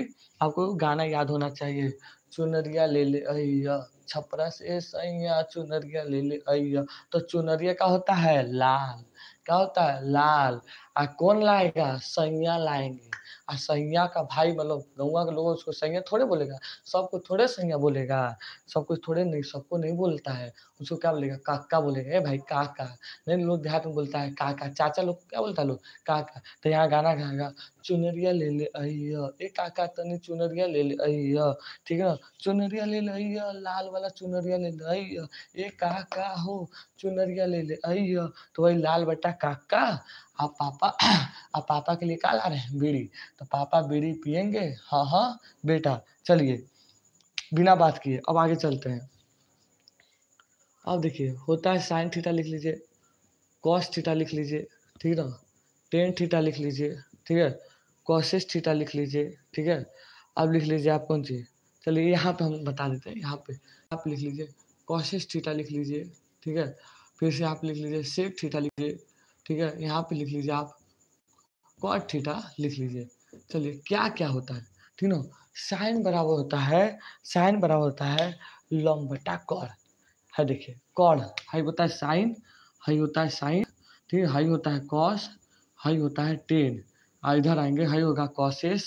Speaker 1: आपको गाना याद होना चाहिए। चुनरिया ले ले अय्या छपरा से सैया, चुनरिया ले ले अय्या तो चुनरिया का होता है लाल। क्या होता है, लाल। आ कौन लाएगा? सैया लाएँगे। आ सैया का भाई मतलब गौवा के लोग उसको सैया थोड़े बोलेगा। सबको थोड़े सैया बोलेगा। सबको थोड़े नहीं, सबको नहीं बोलता है। उसको क्या बोलेगा? काका बोलेगा। ए भाई काका। नहीं, लोग देहात में बोलता है, काका। चाचा लोग क्या बोलता है लोग? काका। तो यहाँ गाना गाएगा। चुनरिया ले ले, अय्या, ए काका तनी चुनरिया ले ले, अय्या, ठीक है ना? चुनरिया ले ले, अय्या, लाल वाला चुनरिया ले ले ए काका हो, चुनरिया ले ले, अय्या तो वही लाल बट्टा काका आप पापा आप पापा के लिए क्या ला रहे हैं बीड़ी तो पापा बीड़ी पियेंगे? हाँ हाँ बेटा, चलिए, बिना बात किए, अब आगे चलते हैं। अब देखिए, होता है साइन थीटा लिख लीजिए कॉस थीटा लिख लीजिए, ठीक है ना? टेन थीटा लिख लीजिए, ठीक है? कॉसेस थीटा लिख लीजिए, ठीक है? अब लिख लीजिए आप कौन सी? चलिए यहाँ पे हम बता देते हैं, यहाँ पे। आप लिख लीजिए कॉसेस थीटा लिख लीजिए, ठीक है? फिर से आप लिख लीजिए सेक थीटा लीजिए, ठीक है? यहाँ पे लिख लीजिए आप कॉट थीटा लिख लीजिए। चलिए क्या क्या होता है? ठीक ना साइन बराबर होता है साइन बराबर होता है लम बटा कॉड है देखिए कॉड हाई होता है साइन हाई होता है साइन ठीक है? हाई होता है कॉस हाई होता है टेन इधर आएँगे। हाई होगा कॉसेस,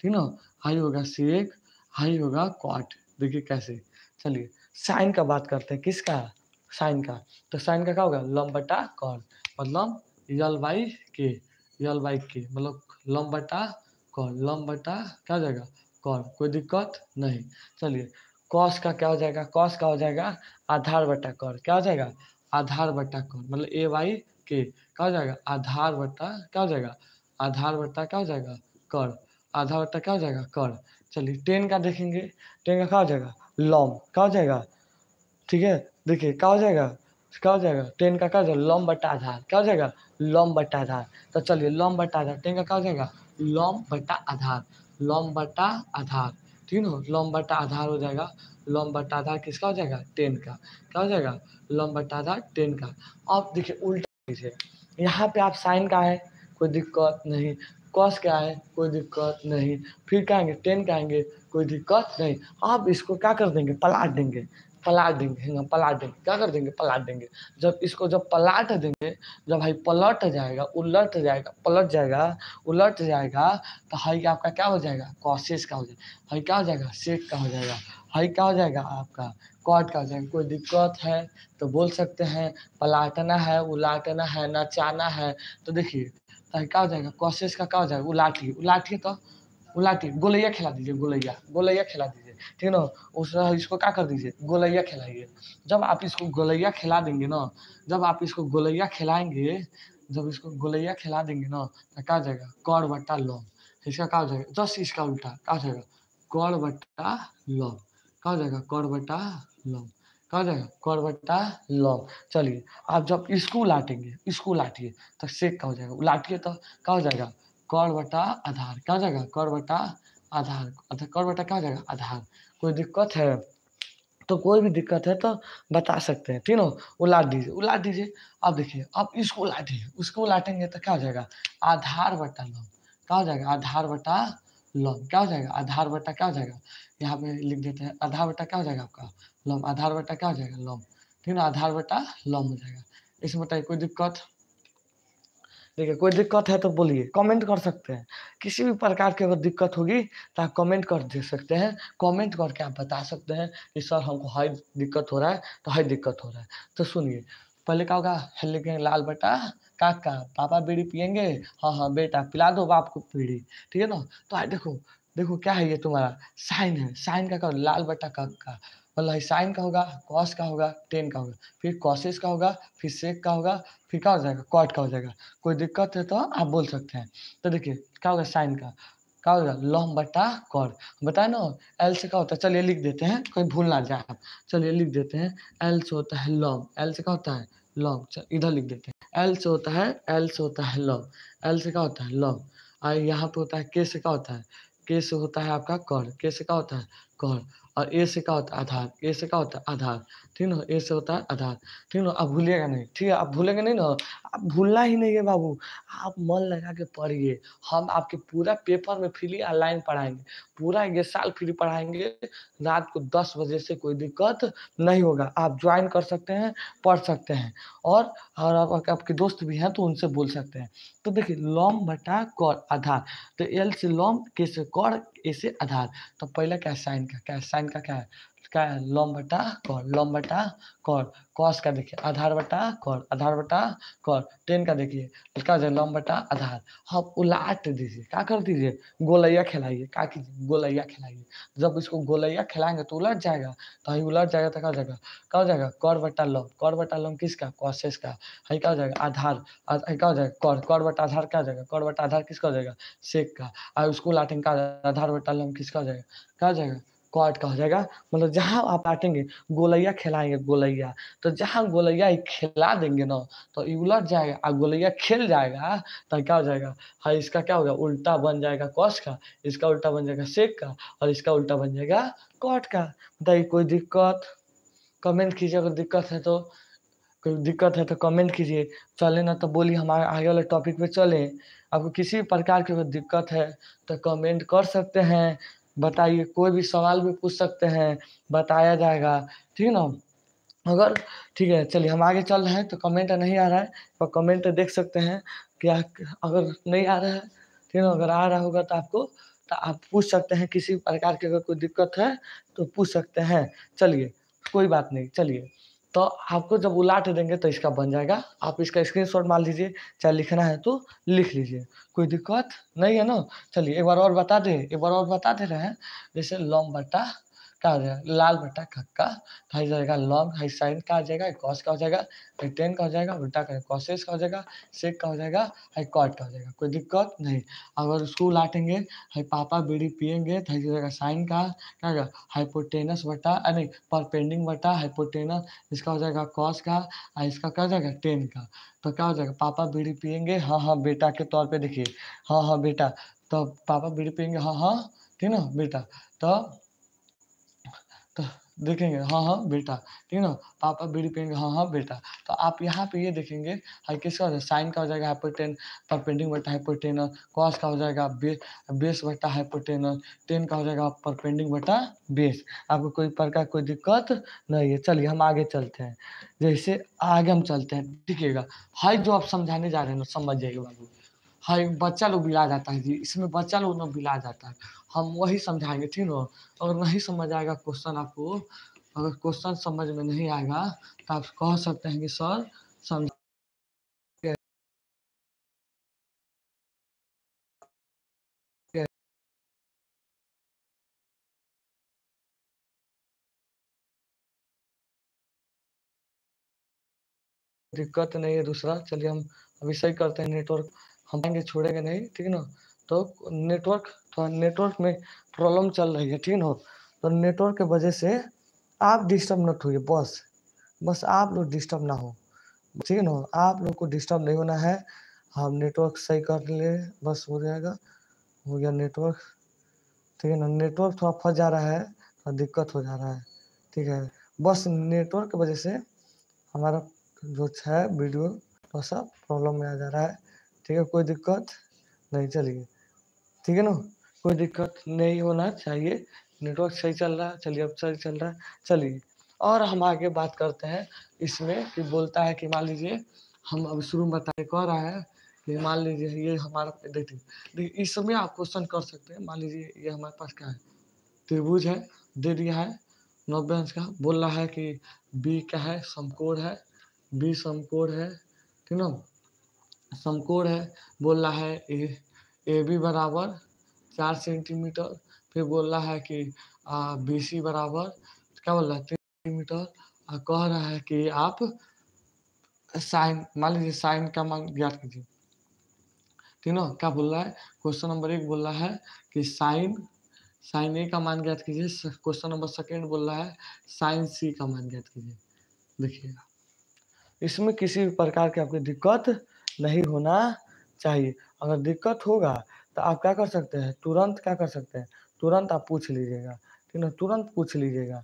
Speaker 1: ठीक ना? हाई होगा सेक हाई होगा कॉट देखिए कैसे। चलिए, साइन का बात करते हैं। किसका? साइन का। तो साइन का क्या होगा? लम बटा कॉड मतलब यल बाई के। यल बाई के मतलब लम बटा कॉड लम बटा क्या हो जाएगा? कॉड कोई दिक्कत नहीं। चलिए, कॉस का क्या हो जाएगा? कॉस का हो जाएगा आधार बटा कर क्या हो जाएगा? आधार बटा कर मतलब ए वाई के। क्या हो जाएगा? आधार बटा क्या हो जाएगा? आधार बट्टा क्या हो जाएगा कर आधार बटा क्या हो जाएगा कर चलिए टेन का देखेंगे टेन का क्या हो जाएगा लॉम क्या हो जाएगा ठीक है देखिए क्या हो जाएगा क्या हो जाएगा टेन का क्या हो जाएगा लॉम बट्टा आधार क्या हो जाएगा लॉम बट्टा आधार तो चलिए लॉम बट्टा आधार टेन का क्या हो जाएगा लॉम बट्टा आधार लॉम बट्टा आधार ठीक है ना लॉम बट्टा आधार हो जाएगा लॉम बट्टा आधार किसका हो जाएगा टेन का क्या हो जाएगा लॉम बट्टा आधार टेन का अब देखिए उल्टा यहाँ पे आप साइन का है कोई दिक्कत नहीं। कॉस क्या है? कोई दिक्कत नहीं। फिर आएँगे टेन का आएँगे कोई दिक्कत नहीं। आप इसको क्या कर देंगे? पलाट देंगे। पलाट देंगे हम पलाट देंगे। क्या कर देंगे? पलाट देंगे। जब इसको जब पलाट देंगे, जब भाई पलट जाएगा, उलट जाएगा, पलट जाएगा, उलट जाएगा तो हाई आपका क्या हो जाएगा? कॉसेस का हो जाएगा। हाई क्या हो जाएगा? सेक का हो जाएगा। हाई क्या हो जाएगा? आपका कॉट का हो जाएगा। कोई दिक्कत है तो बोल सकते हैं, पलाटना है, उलाटना है, नचाना है। तो देखिए क्या हो जाएगा? कॉसेस का क्या हो जाएगा? उलाटिए उलाटिए तो उलाटिए गोलैया खिला दीजिए, गोलैया गोलैया खिला दीजिए। ठीक है ना? उस, इसको क्या कर दीजिए? गोलैया खिलाइए। जब आप इसको गोलैया खिला देंगे ना, जब आप इसको गोलैया खिलाएँगे, जब इसको गोलैया खिला देंगे ना तो क्या हो जाएगा? कौड़ बट्टा लौंग इसका क्या हो जाएगा? जस्ट इसका उल्टा। क्या हो जाएगा? कौड़ बट्टा लौंग क्या हो जाएगा? कौड़ बट्टा लौंग हो? जाएगा कौड़ बट्टा लौंग। चलिए, आप जब इसको लाटेंगे, इसको लाटिए तो सेक का हो जाएगा। लाटिए तो क्या हो जाएगा? कौड़ बटा? आधार। क्या हो जाएगा? कौड़ बटा? आधार। आधार कौड़ बटा? क्या हो जाएगा? आधार। कोई दिक्कत है? तो कोई भी दिक्कत है तो बता सकते हैं, ठीक है उलाट दीजिए उलाट दीजिए। अब देखिए, अब इसको उलाटिए उसको उलाटेंगे तो क्या हो जाएगा? आधार बटा लॉन्ग क्या हो जाएगा? आधार बटा लॉन्ग क्या हो जाएगा? आधार बटा क्या हो जाएगा? यहाँ पे लिख देते हैं, आधार बटा क्या हो जाएगा आपका? लॉन्ग आधार बटा क्या हो जाएगा? लॉन्ग ठीक है ना, आधार बटा लॉन्ग हो जाएगा। इसमें बताइए, कोई दिक्कत? देखिए, कोई दिक्कत है तो बोलिए कमेंट कर सकते हैं। किसी भी प्रकार की अगर दिक्कत होगी तो आप कमेंट कर दे सकते हैं। कमेंट करके आप बता सकते हैं कि, सर, हमको हाई दिक्कत हो रहा है। तो हाई दिक्कत हो रहा है। तो सुनिए, पहले क्या होगा? लिखेंगे लाल बेटा काका, पापा बीड़ी पियेंगे? हाँ हाँ बेटा, पिला दो बाप को बीड़ी। ठीक है ना? तो आए देखो देखो, क्या है ये तुम्हारा? साइन है। साइन का लाल बटा काका। मतलब साइन का होगा कॉस का होगा टेन का होगा। फिर कॉसेस का होगा, फिर सेक का होगा, फिर क्या हो जाएगा? कॉट का हो जाएगा। कोई दिक्कत है तो आप बोल सकते हैं। तो देखिए, क्या होगा साइन का? क्या होगा? लॉम बटा कॉड बताए ना एल से क्या होता है? चलिए लिख देते हैं, कोई भूल ना जाए आप। चलिए लिख देते हैं एल से होता है लॉम एल से क्या होता है? लॉम इधर लिख देते हैं। एल से होता है एल से होता है लॉम एल से क्या होता है? लॉम और यहाँ पे होता है के से क्या होता है? के से होता है आपका कर के से क्या होता है? कर और ए से क्या होता है आधार? ए से क्या होता है आधार? ठीक ना? ए से होता है आधार। ठीक ना? आप भूलिएगा नहीं। ठीक है? आप भूलेंगे नहीं ना? आप भूलना ही नहीं है बाबू। आप मन लगा के पढ़िए। हम आपके पूरा पेपर में फ्री ऑनलाइन पढ़ाएँगे। पूरा ये साल फ्री पढ़ाएँगे। रात को दस बजे से कोई दिक्कत नहीं होगा। आप ज्वाइन कर सकते हैं पढ़ सकते हैं। और और आप, आपके दोस्त भी हैं तो उनसे बोल सकते हैं। तो देखिए लॉम बटा कौर आधार। तो एल से लॉम के से कौर ए से आधार। तो पहला क्या साइन का। क्या साइन का क्या है? क्या है लॉम बटा कौर लॉम बटा कौर, कॉस का देखिए, आधार बटा कौर, आधार बटा कौर, टेन का देखिए क्या है लॉम बटा आधार, हम उलाट दीजिए, क्या कर दीजिए? गोलैया खिलाइए, क्या कीजिए? गोलैया खिलाइए। जब इसको गोलैया खिलाएँगे तो उलट जाएगा तो ही उलट जाएगा तो क्या हो जाएगा? क्या हो जाएगा? कौर बटा लॉम कौर बटा लॉम किसका? कॉसेस का। है क्या हो जाएगा? आधार क्या हो जाएगा? कौर कौर बटा आधार क्या हो जाएगा? कौर बटा आधार किसका हो जाएगा? सेक का। और उसको लाटेंगे का आधार बटा लॉम किसका हो जाएगा? क्या हो जाएगा? कॉट का हो जाएगा। मतलब जहाँ आप काटेंगे गोलैया खिलाएँगे, गोलैया। तो जहाँ गोलैया खिला देंगे ना तो ये उलट जाएगा। और गोलैया खेल जाएगा तो क्या हो जाएगा? हाँ इसका क्या होगा उल्टा बन जाएगा कॉस का, इसका उल्टा बन जाएगा सेक का, और इसका उल्टा बन जाएगा कॉट का। बताइए, कोई दिक्कत? कमेंट कीजिए, अगर दिक्कत है तो। कोई दिक्कत है तो कमेंट कीजिए। चले ना तो बोलिए हमारे आगे वाले टॉपिक पे चले। आपको किसी प्रकार की कोई दिक्कत है तो कमेंट कर सकते हैं। बताइए, कोई भी सवाल भी पूछ सकते हैं, बताया जाएगा। ठीक है ना? अगर, ठीक है, चलिए हम आगे चल रहे हैं तो कमेंट नहीं आ रहा है तो कमेंट देख सकते हैं क्या, अगर नहीं आ रहा है, ठीक है अगर आ रहा होगा तो आपको तो आप पूछ सकते हैं, किसी प्रकार की अगर कोई दिक्कत है तो पूछ सकते हैं। चलिए, कोई बात नहीं, चलिए। तो आपको जब उलाट देंगे तो इसका बन जाएगा। आप इसका स्क्रीनशॉट मार लीजिए, चाहे लिखना है तो लिख लीजिए। कोई दिक्कत नहीं है ना? चलिए, एक बार और बता दें एक बार और बता दे रहे। हैं जैसे लॉम बटा क्या हो जाएगा लाल बटा खक्का हाई जाएगा लॉन्ग हाई साइन का आ जाएगा कॉस का हो जाएगा हाई टेन का हो जाएगा उल्टा का कॉसेस का हो जाएगा सेक का हो जाएगा हाई कॉट का हो जाएगा, कोई दिक्कत नहीं। अगर उसको लाटेंगे हाई पापा बीड़ी पियेंगे तो हाई जाएगा साइन का, क्या होगा हाइपोटेनस बटा नहीं परपेंडिंग बटा हाइपोटेनस इसका हो जाएगा कॉस का और इसका क्या हो जाएगा टेन का। तो क्या हो जाएगा, पापा बीड़ी पियेंगे हाँ हाँ बेटा के तौर पे देखिए हाँ हाँ बेटा तो पापा बीड़ी पियेंगे हाँ हाँ ठीक ना, बेटा तो तो देखेंगे हाँ हाँ बेटा, ठीक है ना? पापा बीड़ी पियेंगे हाँ हाँ बेटा। तो आप यहाँ पे ये देखेंगे हाई किसका हो जाएगा साइन का हो जाएगा हाइपोटेन परपेंडिंग बटा हाइपोटेनस कॉस का हो जाएगा बे बेस बटा हाइपोटेनस टेन का हो जाएगा परपेंडिंग बटा बेस आपको कोई प्रकार कोई दिक्कत नहीं है। चलिए, हम आगे चलते हैं। जैसे आगे हम चलते हैं, दिखिएगा, हाई जो आप समझाने जा रहे हैं ना, समझ जाइएगा। बाबू हाई बच्चा लोग बिला जाता है जी, इसमें बच्चा लोग ना बिला जाता है। हम वही समझाएँगे, ठीक ना? अगर नहीं समझ आएगा क्वेश्चन आपको, अगर क्वेश्चन समझ में नहीं आएगा तो आप कह सकते हैं कि, सर, समझ दिक्कत नहीं है दूसरा। चलिए हम अभी सही करते हैं नेटवर्क हम आएँगे, छोड़ेंगे नहीं, ठीक है ना? तो नेटवर्क थोड़ा नेटवर्क में प्रॉब्लम चल रही है, ठीक ना तो नेटवर्क के वजह से आप डिस्टर्ब मत होइए, बस। बस आप लोग डिस्टर्ब ना हो, ठीक है? ना आप लोग को डिस्टर्ब नहीं होना है। हम नेटवर्क सही कर ले, बस हो जाएगा। हो गया नेटवर्क ठीक है ना? नेटवर्क थोड़ा फंस जा रहा है, थोड़ा दिक्कत हो जा रहा है, ठीक है? बस नेटवर्क की वजह से हमारा जो है वीडियो थोड़ा सा प्रॉब्लम में आ जा रहा है, ठीक है? कोई दिक्कत नहीं चलिए, ठीक है ना कोई दिक्कत नहीं होना चाहिए। नेटवर्क सही चल रहा है, चलिए अब सही चल रहा है, चलिए। और हम आगे बात करते हैं इसमें कि बोलता है कि मान लीजिए, हम अब शुरू में बताए, कह रहा है कि मान लीजिए ये हमारा, देखिए देखिए इस समय आप क्वेश्चन कर सकते हैं। मान लीजिए ये हमारे पास क्या है? त्रिभुज है दे दिया है नब्बे अंश का, बोल रहा है कि बी क्या है? समकोण है बी समकोण है, ठीक ना? समकोण है, बोल रहा है ए ए बी बराबर चार सेंटीमीटर, फिर बोल रहा है कि बी सी बराबर क्या बोल रहा है तीन सेंटीमीटर? कह रहा है कि आप साइन, मान लीजिए साइन का मान ज्ञात कीजिए। ठीक ना क्या बोल रहा है? क्वेश्चन नंबर एक बोल रहा है कि साइन साइन ए का मान ज्ञात कीजिए। क्वेश्चन नंबर सेकेंड बोल रहा है, साइन सी का मान ज्ञात कीजिए। देखिएगा इसमें किसी भी प्रकार की आपकी दिक्कत नहीं होना चाहिए। अगर दिक्कत होगा तो आप क्या कर सकते हैं? तुरंत क्या कर सकते हैं? तुरंत आप पूछ लीजिएगा। ठीक ना तुरंत पूछ लीजिएगा।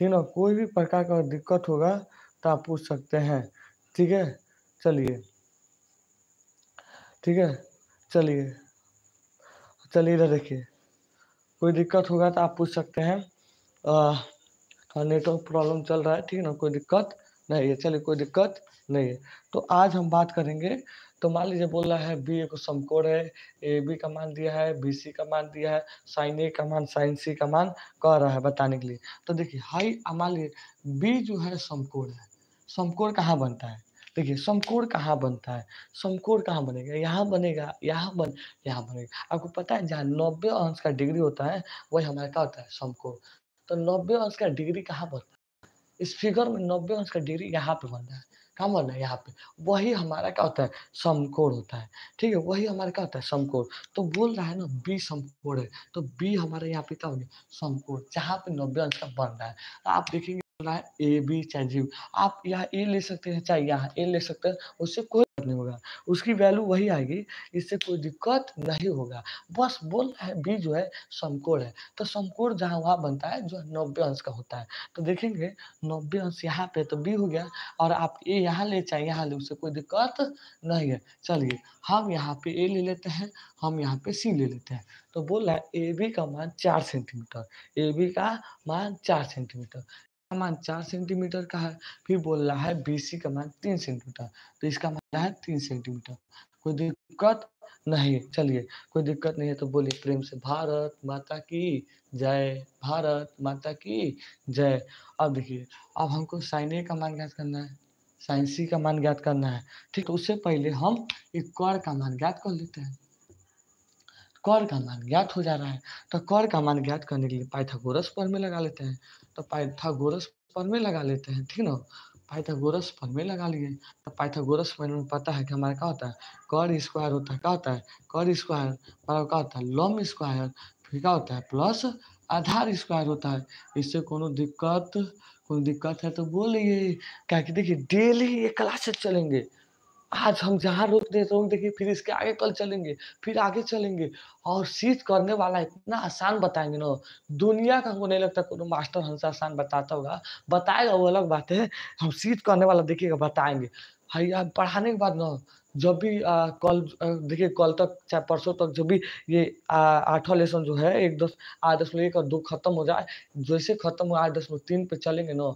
Speaker 1: ठीक ना कोई भी प्रकार का दिक्कत होगा तो आप पूछ सकते हैं। ठीक है? चलिए। ठीक है? चलिए। चलिए इधर देखिए। कोई दिक्कत होगा तो आप पूछ सकते हैं, नेटवर्क प्रॉब्लम चल रहा है, ठीक है ना? कोई दिक्कत नहीं है। चलिए, कोई दिक्कत नहीं है। तो आज हम बात करेंगे तो मान लीजिए बोल रहा है बी एक समकोण है ए बी का मान दिया है बी सी का मान दिया है साइन ए का मान साइन सी का मान कह रहा है बताने के लिए। तो देखिए, हाई मान लीजिए बी जो है समकोण है समकोण कहाँ बनता है? देखिए समकोण कहाँ बनता है? समकोण कहाँ बनेगा? यहाँ बनेगा, यहाँ बन, यहाँ बनेगा। आपको पता है, जहाँ नब्बे अंश का डिग्री होता है, वही हमारा क्या होता है? समकोण तो नब्बे अंश का डिग्री कहाँ बनता है? इस फिगर में नब्बे अंश का डिग्री यहाँ पे बन रहा है। रहा है यहाँ पे। वही हमारा क्या होता है? समकोण होता है। ठीक है, वही हमारा क्या होता है? समकोण। तो बोल रहा है ना, बी समकोण है। तो बी हमारे यहाँ पे क्या हो गया? समकोण। जहाँ पे नब्बे अंश का बन रहा है। आप देखेंगे रहा है ए बी चाहे जी आप यहाँ ए ले सकते हैं, चाहे यहाँ ए ले सकते हैं, उससे कोई नहीं होगा। उसकी वैल्यू वही आएगी, इससे कोई दिक्कत नहीं होगा। बस बोल है बी जो है, समकोण है। तो समकोण जहाँ वहाँ बनता है, जो नब्बे अंश का होता है। तो देखेंगे, नब्बे अंश यहाँ पे तो बी हो गया, और आप ए यहाँ ले, चाहे यहाँ ले, उससे कोई दिक्कत नहीं है। चलिए, हम यहाँ पे ए ले लेते हैं, हम यहाँ पे सी ले लेते हैं। तो बोल रहा है ए बी का मान चार सेंटीमीटर ए बी का मान चार सेंटीमीटर का मान चार सेंटीमीटर का है, फिर बोल रहा है बी सी का मान तीन सेंटीमीटर। तो इसका मान है तीन सेंटीमीटर। कोई दिक्कत नहीं, चलिए। कोई दिक्कत नहीं है तो बोलिए, प्रेम से भारत माता की जय, भारत माता की जय। अब देखिए, अब हमको साइन ए का मान ज्ञात करना है साइन सी का मान ज्ञात करना है। ठीक तो उससे पहले हम एक का मान ज्ञात कर लेते हैं। कर का मान ज्ञात हो जा रहा है तो कर का मान ज्ञात करने के लिए पाइथागोरस पर में लगा लेते हैं। तो पाइथागोरस पर में लगा लेते हैं, ठीक ना? पाइथागोरस पर में लगा लिए तो पाइथागोरस पर में पता है कि हमारा क्या होता है? कर स्क्वायर होता है, क्या होता है? कर स्क्वायर बराबर क्या होता है? लम स्क्वायर फिर क्या होता है? प्लस आधार स्क्वायर होता है। इससे कोनो दिक्कत कोई दिक्कत है तो बोलिए क्या कि देखिए डेली ये क्लासेस चलेंगे। आज हम जहाँ रोक दे रोक देखिए फिर इसके आगे कल चलेंगे फिर आगे चलेंगे। और सीख करने वाला इतना आसान बताएँगे ना दुनिया का हमको नहीं लगता कोनो मास्टर हमसे आसान बताता होगा। बताएगा वो अलग बात है। हम सीख करने वाला देखिएगा बताएँगे। आप पढ़ाने के बाद ना जब भी आ, कल देखिए कल तक चाहे परसों तक जब भी ये आठवां लेसन जो है एक दस आठ दशमलव एक और दो खत्म हो जाए जैसे खत्म हो आठ दशमलव तीन पे चलेंगे ना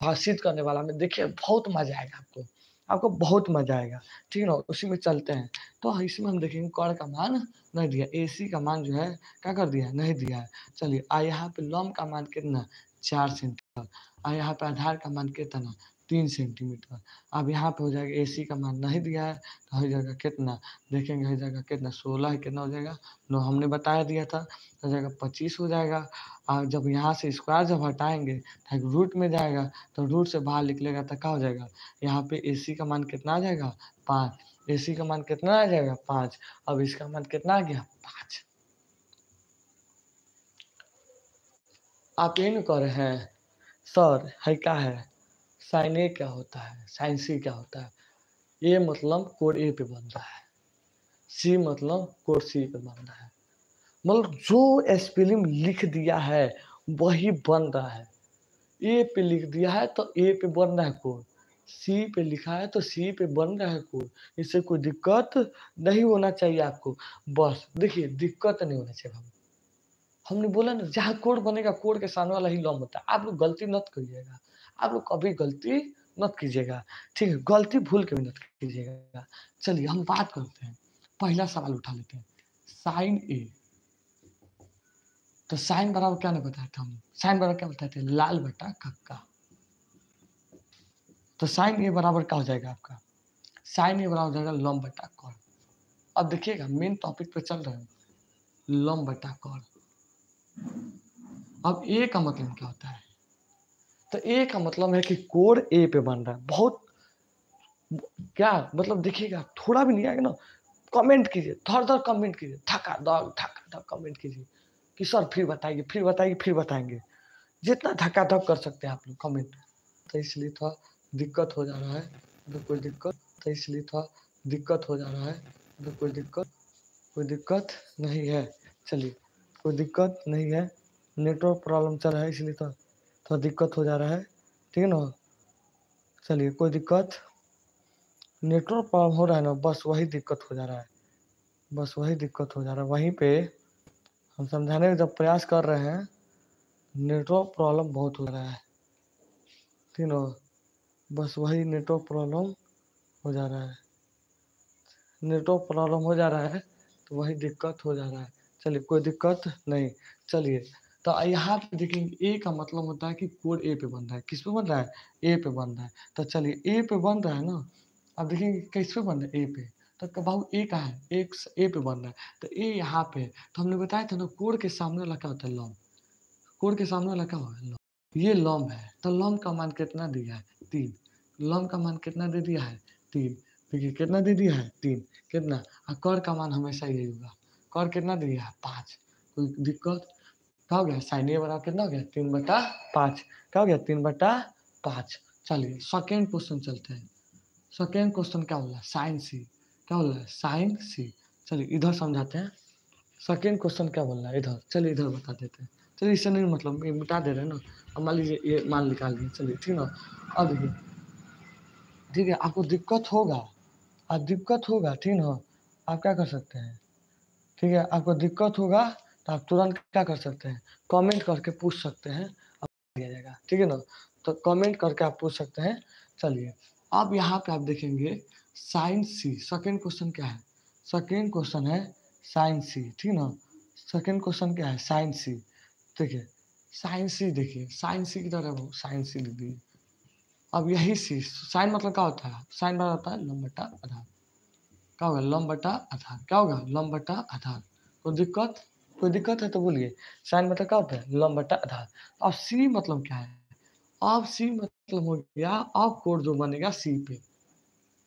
Speaker 1: हासिल करने वाला में देखिए बहुत मज़ा आएगा आपको। आपको बहुत मज़ा आएगा। ठीक है ना, उसी में चलते हैं। तो इसमें हम देखेंगे कर का मान नहीं दिया, ए सी का मान जो है, क्या कर दिया नहीं दिया है। चलिए, आ यहाँ पे लॉम का मान कितना? चार सेंटीमीटर। आ यहाँ पे आधार का मान कितना? तीन सेंटीमीटर। अब यहाँ पे हो जाएगा ए सी का मान नहीं दिया है तो हो जाएगा कितना? देखेंगे हो जाएगा कितना? सोलह कितना हो जाएगा? नो हमने बताया दिया था हो जाएगा पच्चीस हो जाएगा। और जब यहाँ से स्क्वायर जब हटाएँगे तो रूट में जाएगा तो रूट से बाहर निकलेगा तो क्या हो जाएगा? यहाँ पे ए सी का मान कितना आ जाएगा? पाँच। ए सी का मान कितना आ जाएगा? पाँच। अब इसका मान कितना आ गया? पाँच। आप ये कर रहे हैं। सर है क्या है। साइन ए क्या होता है? साइन सी क्या होता है? ए मतलब कोड ए पे बन रहा है। सी मतलब कोड सी पे बन रहा है। मतलब जो स्पेलिंग लिख दिया है, वही बन रहा है। ए पे लिख दिया है तो ए पे बन रहा है कोड। सी पे लिखा है तो सी पे बन रहा है कोड। इससे कोई दिक्कत नहीं होना चाहिए आपको। बस, देखिए, दिक्कत नहीं होना चाहिए हम हमने बोला ना, जहाँ कोड बनेगा, कोड के सामने वाला ही लॉम होता है। आप लोग गलती मत करिएगा। आप लोग कभी गलती मत कीजिएगा, ठीक है? गलती भूल के भी मत कीजिएगा। चलिए, हम बात करते हैं। पहला सवाल उठा लेते हैं। Sine A. तो साइन बराबर क्या नहीं बताया था हम साइन बराबर क्या बताए थे? लाल बटा कक्का। तो साइन ए बराबर क्या हो जाएगा आपका? साइन ए बराबर हो जाएगा लम बटा कौन अब देखिएगा मेन टॉपिक पे चल रहे हैं। लम बटा कौन अब ए का मतलब क्या होता है? तो ए का मतलब है कि कोड ए पे बन रहा है। बहुत, क्या मतलब देखिएगा, थोड़ा भी नहीं आएगा ना कमेंट कीजिए थर थर कमेंट कीजिए थका दग थका दग कमेंट कीजिए, कि सर फिर बताइए फिर बताइए, फिर बताएँगे। जितना धक्का, धक कर सकते हैं आप लोग कमेंट तो इसलिए थोड़ा दिक्कत हो जा रहा है तो कोई दिक्कत तो इसलिए थोड़ा दिक्कत हो जा रहा है तो कोई दिक्कत कोई दिक्कत नहीं है। चलिए, कोई दिक्कत नहीं है नेटवर्क प्रॉब्लम चल रहा है, इसलिए तो थोड़ा दिक्कत हो जा रहा है, ठीक है ना? चलिए, कोई दिक्कत? नेटवर्क प्रॉब्लम हो रहा है ना, बस वही दिक्कत हो जा रहा है। बस वही दिक्कत हो जा रहा है। वहीं पे हम समझाने का जब प्रयास कर रहे हैं, नेटवर्क प्रॉब्लम बहुत हो रहा है, ठीक ना? बस वही नेटवर्क प्रॉब्लम हो जा रहा है। नेटवर्क प्रॉब्लम हो जा रहा है तो वही दिक्कत हो जा रहा है। चलिए, कोई दिक्कत नहीं। चलिए तो यहाँ पे देखेंगे ए का मतलब होता है कि कोड ए पे बन रहा है। किस पे बन रहा है? ए पे बन रहा है। तो चलिए ए पे बन रहा है ना? अब देखेंगे किस पे बन रहा है? ए पे। तो बाबू ए का है। एक ए पे बन रहा है। तो ए यहाँ पे। तो हमने बताया था ना कोड के सामने क्या होता है लॉम कोड के सामने वाला क्या है लॉम ये लॉम है। तो लॉम का मान कितना दिया है? तीन। लॉम का मान कितना दे दिया है? तीन। देखिए कितना दे दिया है? तीन। कितना? और कर का मान हमेशा यही होगा। कर कितना दिया है? पाँच। कोई दिक्कत? क्या हो गया? साइन ए बराबर कितना हो गया? तीन बटा पाँच। क्या हो गया? तीन बटा पाँच। चलिए सेकेंड क्वेश्चन चलते हैं। सेकेंड क्वेश्चन क्या बोला? साइन सी क्या बोल? रहा है साइन सी चलिए, इधर समझाते हैं। सेकेंड क्वेश्चन क्या बोल? रहा है इधर। चलिए, इधर बता देते हैं। चलिए, इससे नहीं मतलब ये मिटा दे रहे हैं ना। अब मान लीजिए, ये मान निकाल दिए। चलिए, ठीक ना? अब ठीक है, आपको दिक्कत होगा। अब दिक्कत होगा, ठीक ना? आप क्या कर सकते हैं? ठीक है, आपको दिक्कत होगा तो आप तुरंत क्या कर सकते हैं? कमेंट करके पूछ सकते हैं। दिया जाएगा। ठीक है ना? तो कमेंट करके आप पूछ सकते हैं। चलिए, अब यहाँ पे आप देखेंगे साइन सी सेकेंड क्वेश्चन क्या है? सेकेंड क्वेश्चन है साइन सी ठीक ना? सेकेंड क्वेश्चन क्या है? साइन सी देखिए साइन सी देखिए साइन सी की तरह वो? साइन सी लिख दिए अब यही सी साइन मतलब क्या होता है? साइन बड़ा होता है लंबटा आधार। क्या होगा? लंबटा आधार। क्या होगा? लंबटा आधार। कोई दिक्कत कोई दिक्कत है तो बोलिए। साइन मतलब क्या होता है? लंबटा आधार। अब सी मतलब क्या है? अब सी मतलब हो गया, अब कोड जो बनेगा सी पे।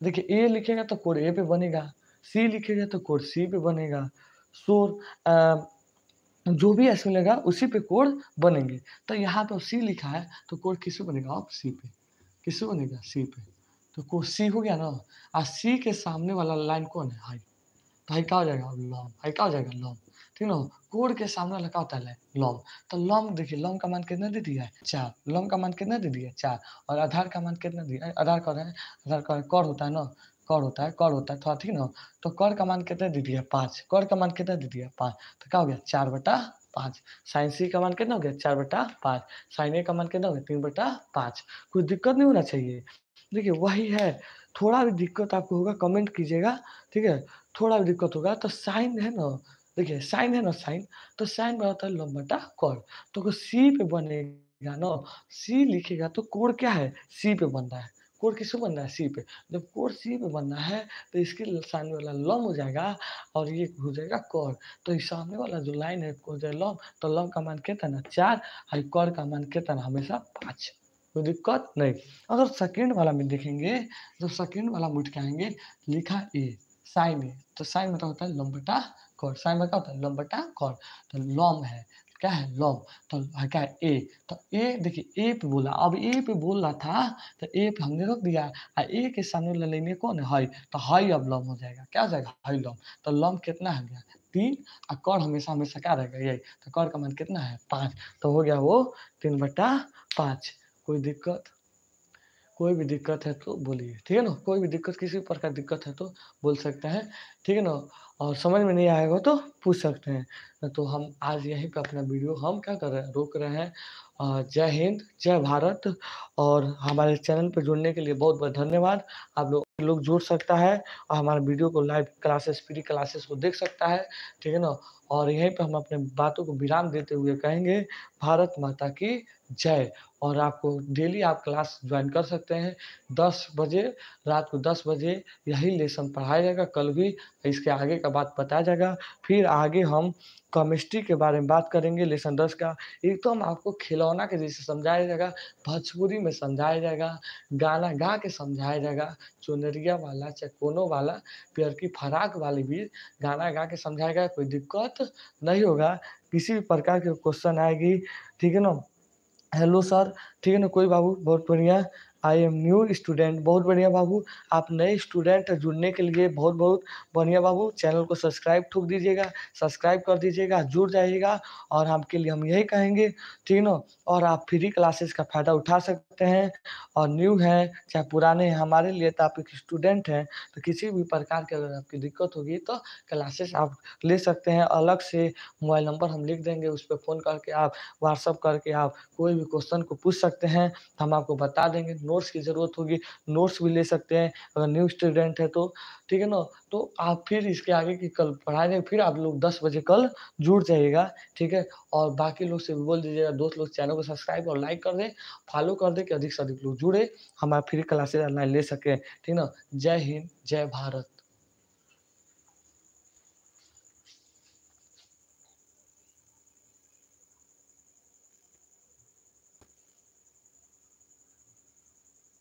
Speaker 1: देखिए ए लिखेगा तो कोड ए पे बनेगा सी लिखेगा तो कोड सी पे बनेगा। शोर जो भी ऐसे मिलेगा उसी पे कोड बनेंगे। तो यहाँ पे सी लिखा है तो कोड किस बनेगा? अब सी पे। किस बनेगा? सी पे। तो कोड सी हो गया ना? और सी के सामने वाला लाइन कौन है? हाई तो हाई क्या हो जाएगा? लॉम हाई क्या हो जाएगा? लॉम ठीक ना? कोड के सामने लगा होता है लॉम तो लॉम देखिए लॉम का मान कितना दे दिया है? चार। लॉम का मान कितना दे दिया है? चार। और आधार का मान कितना दिया है? आधार रहे हैं? आधार कर कर होता है ना? कर होता है, कर होता है, थोड़ा ठीक ना तो कर का मान कितना दे दिया पाँच। कर का मान कितना दे दिया पाँच। तो क्या हो गया? चार बटा पाँच। साइन सी का मान कितना हो गया? चार बटा पाँच। साइन ए का मान कितना हो गया? तीन बटा पाँच। कोई दिक्कत नहीं होना चाहिए। देखिए, वही है। थोड़ा भी दिक्कत आपको होगा, कमेंट कीजिएगा, ठीक है? थोड़ा भी दिक्कत होगा तो साइन है ना? देखिए, साइन है ना साइन तो साइन में होता है लंबटा कोड तो सी पे बनेगा ना, सी लिखेगा तो कोड क्या है? सी पे बन रहा है। कोड किसको बन रहा है? सी पे। जब कोड सी पे बनना है तो इसके सामने वाला लम हो जाएगा और ये हो जाएगा कॉर तो इस सामने वाला जो लाइन है, हो जाए लम तो लम का मान कितना ना चार और कॉर का मान कितना ना हमेशा पाँच। कोई दिक्कत नहीं। अगर सेकेंड वाला में देखेंगे, जब सेकेंड वाला में उठ के आएँगे, लिखा ए, साइन ए तो साइन मतलब होता है लंबटा कॉर साइन में क्या होता है लंबटा कॉर तो लॉम है, क्या है लॉम तो क्या है ए तो ए देखिए ए पे बोला, अब ए पे बोल रहा था तो ए पे हमने रख दिया और ए के सामने वाला लेंगे कौन है हाई तो हाई अब लॉम हो जाएगा, क्या हो जाएगा हाई लॉम तो लॉम कितना है गया, तीन और कौर हमेशा हमेशा क्या रहेगा, यही तो कौर का मान कितना है, पाँच तो हो गया वो, तीन बटा पाँच, कोई दिक्कत कोई भी दिक्कत है तो बोलिए, ठीक है ना? कोई भी दिक्कत, किसी प्रकार दिक्कत है तो बोल सकते हैं, ठीक है ना? और समझ में नहीं आएगा तो पूछ सकते हैं। तो हम आज यहीं पे अपना वीडियो हम क्या कर रहे हैं, रोक रहे हैं। जय हिंद, जय भारत। और हमारे चैनल पर जुड़ने के लिए बहुत बहुत धन्यवाद। आप लोग लोग जुड़ सकता है और हमारे वीडियो को लाइव क्लासेस, फ्री क्लासेस को देख सकता है, ठीक है ना? और यहीं पे हम अपने बातों को विराम देते हुए कहेंगे, भारत माता की जय और आपको डेली आप क्लास ज्वाइन कर सकते हैं। दस बजे, रात को दस बजे यही लेसन पढ़ाया जाएगा। कल भी इसके आगे का बात बताया जाएगा। फिर आगे हम केमिस्ट्री के बारे में बात करेंगे लेसन दस का। एकदम तो हम आपको खिलौना के जैसे समझाया जाएगा, भोजपुरी में समझाया जाएगा, गाना गा के समझाया जाएगा, चुनरिया वाला चाहे कोनो वाला, प्यार की फराक वाली भी गाना गा के समझाएगा कोई दिक्कत नहीं होगा, किसी भी प्रकार के क्वेश्चन आएगी, ठीक है ना? हेलो सर ठीक है ना? कोई बाबू बहुत बढ़िया। आई एम न्यू स्टूडेंट बहुत बढ़िया बाबू। आप नए स्टूडेंट जुड़ने के लिए बहुत बहुत बढ़िया बाबू। चैनल को सब्सक्राइब ठोक दीजिएगा सब्सक्राइब कर दीजिएगा, जुड़ जाइएगा और आपके लिए हम यही कहेंगे ठीक और आप फ्री क्लासेस का फ़ायदा उठा सकते हैं। और न्यू हैं, चाहे पुराने हैं, हमारे लिए तो आप एक स्टूडेंट हैं तो किसी भी प्रकार की अगर आपकी दिक्कत होगी तो क्लासेस आप ले सकते हैं। अलग से मोबाइल नंबर हम लिख देंगे, उस पर फ़ोन करके आप व्हाट्सअप करके आप कोई भी क्वेश्चन को पूछ सकते हैं, हम आपको बता देंगे। नोट्स की ज़रूरत होगी, नोट्स भी ले सकते हैं, अगर न्यू स्टूडेंट है तो ठीक है ना? तो आप फिर इसके आगे की कल पढ़ाएँगे फिर आप लोग दस बजे कल जुड़ जाइएगा, ठीक है? और बाकी लोग से भी बोल दीजिएगा, दोस्त लोग चैनल को सब्सक्राइब और लाइक कर दें, फॉलो कर दें कि अधिक से अधिक लोग जुड़े हमारे फ्री क्लासेज ऑनलाइन ले सकें, ठीक ना? जय हिंद, जय भारत।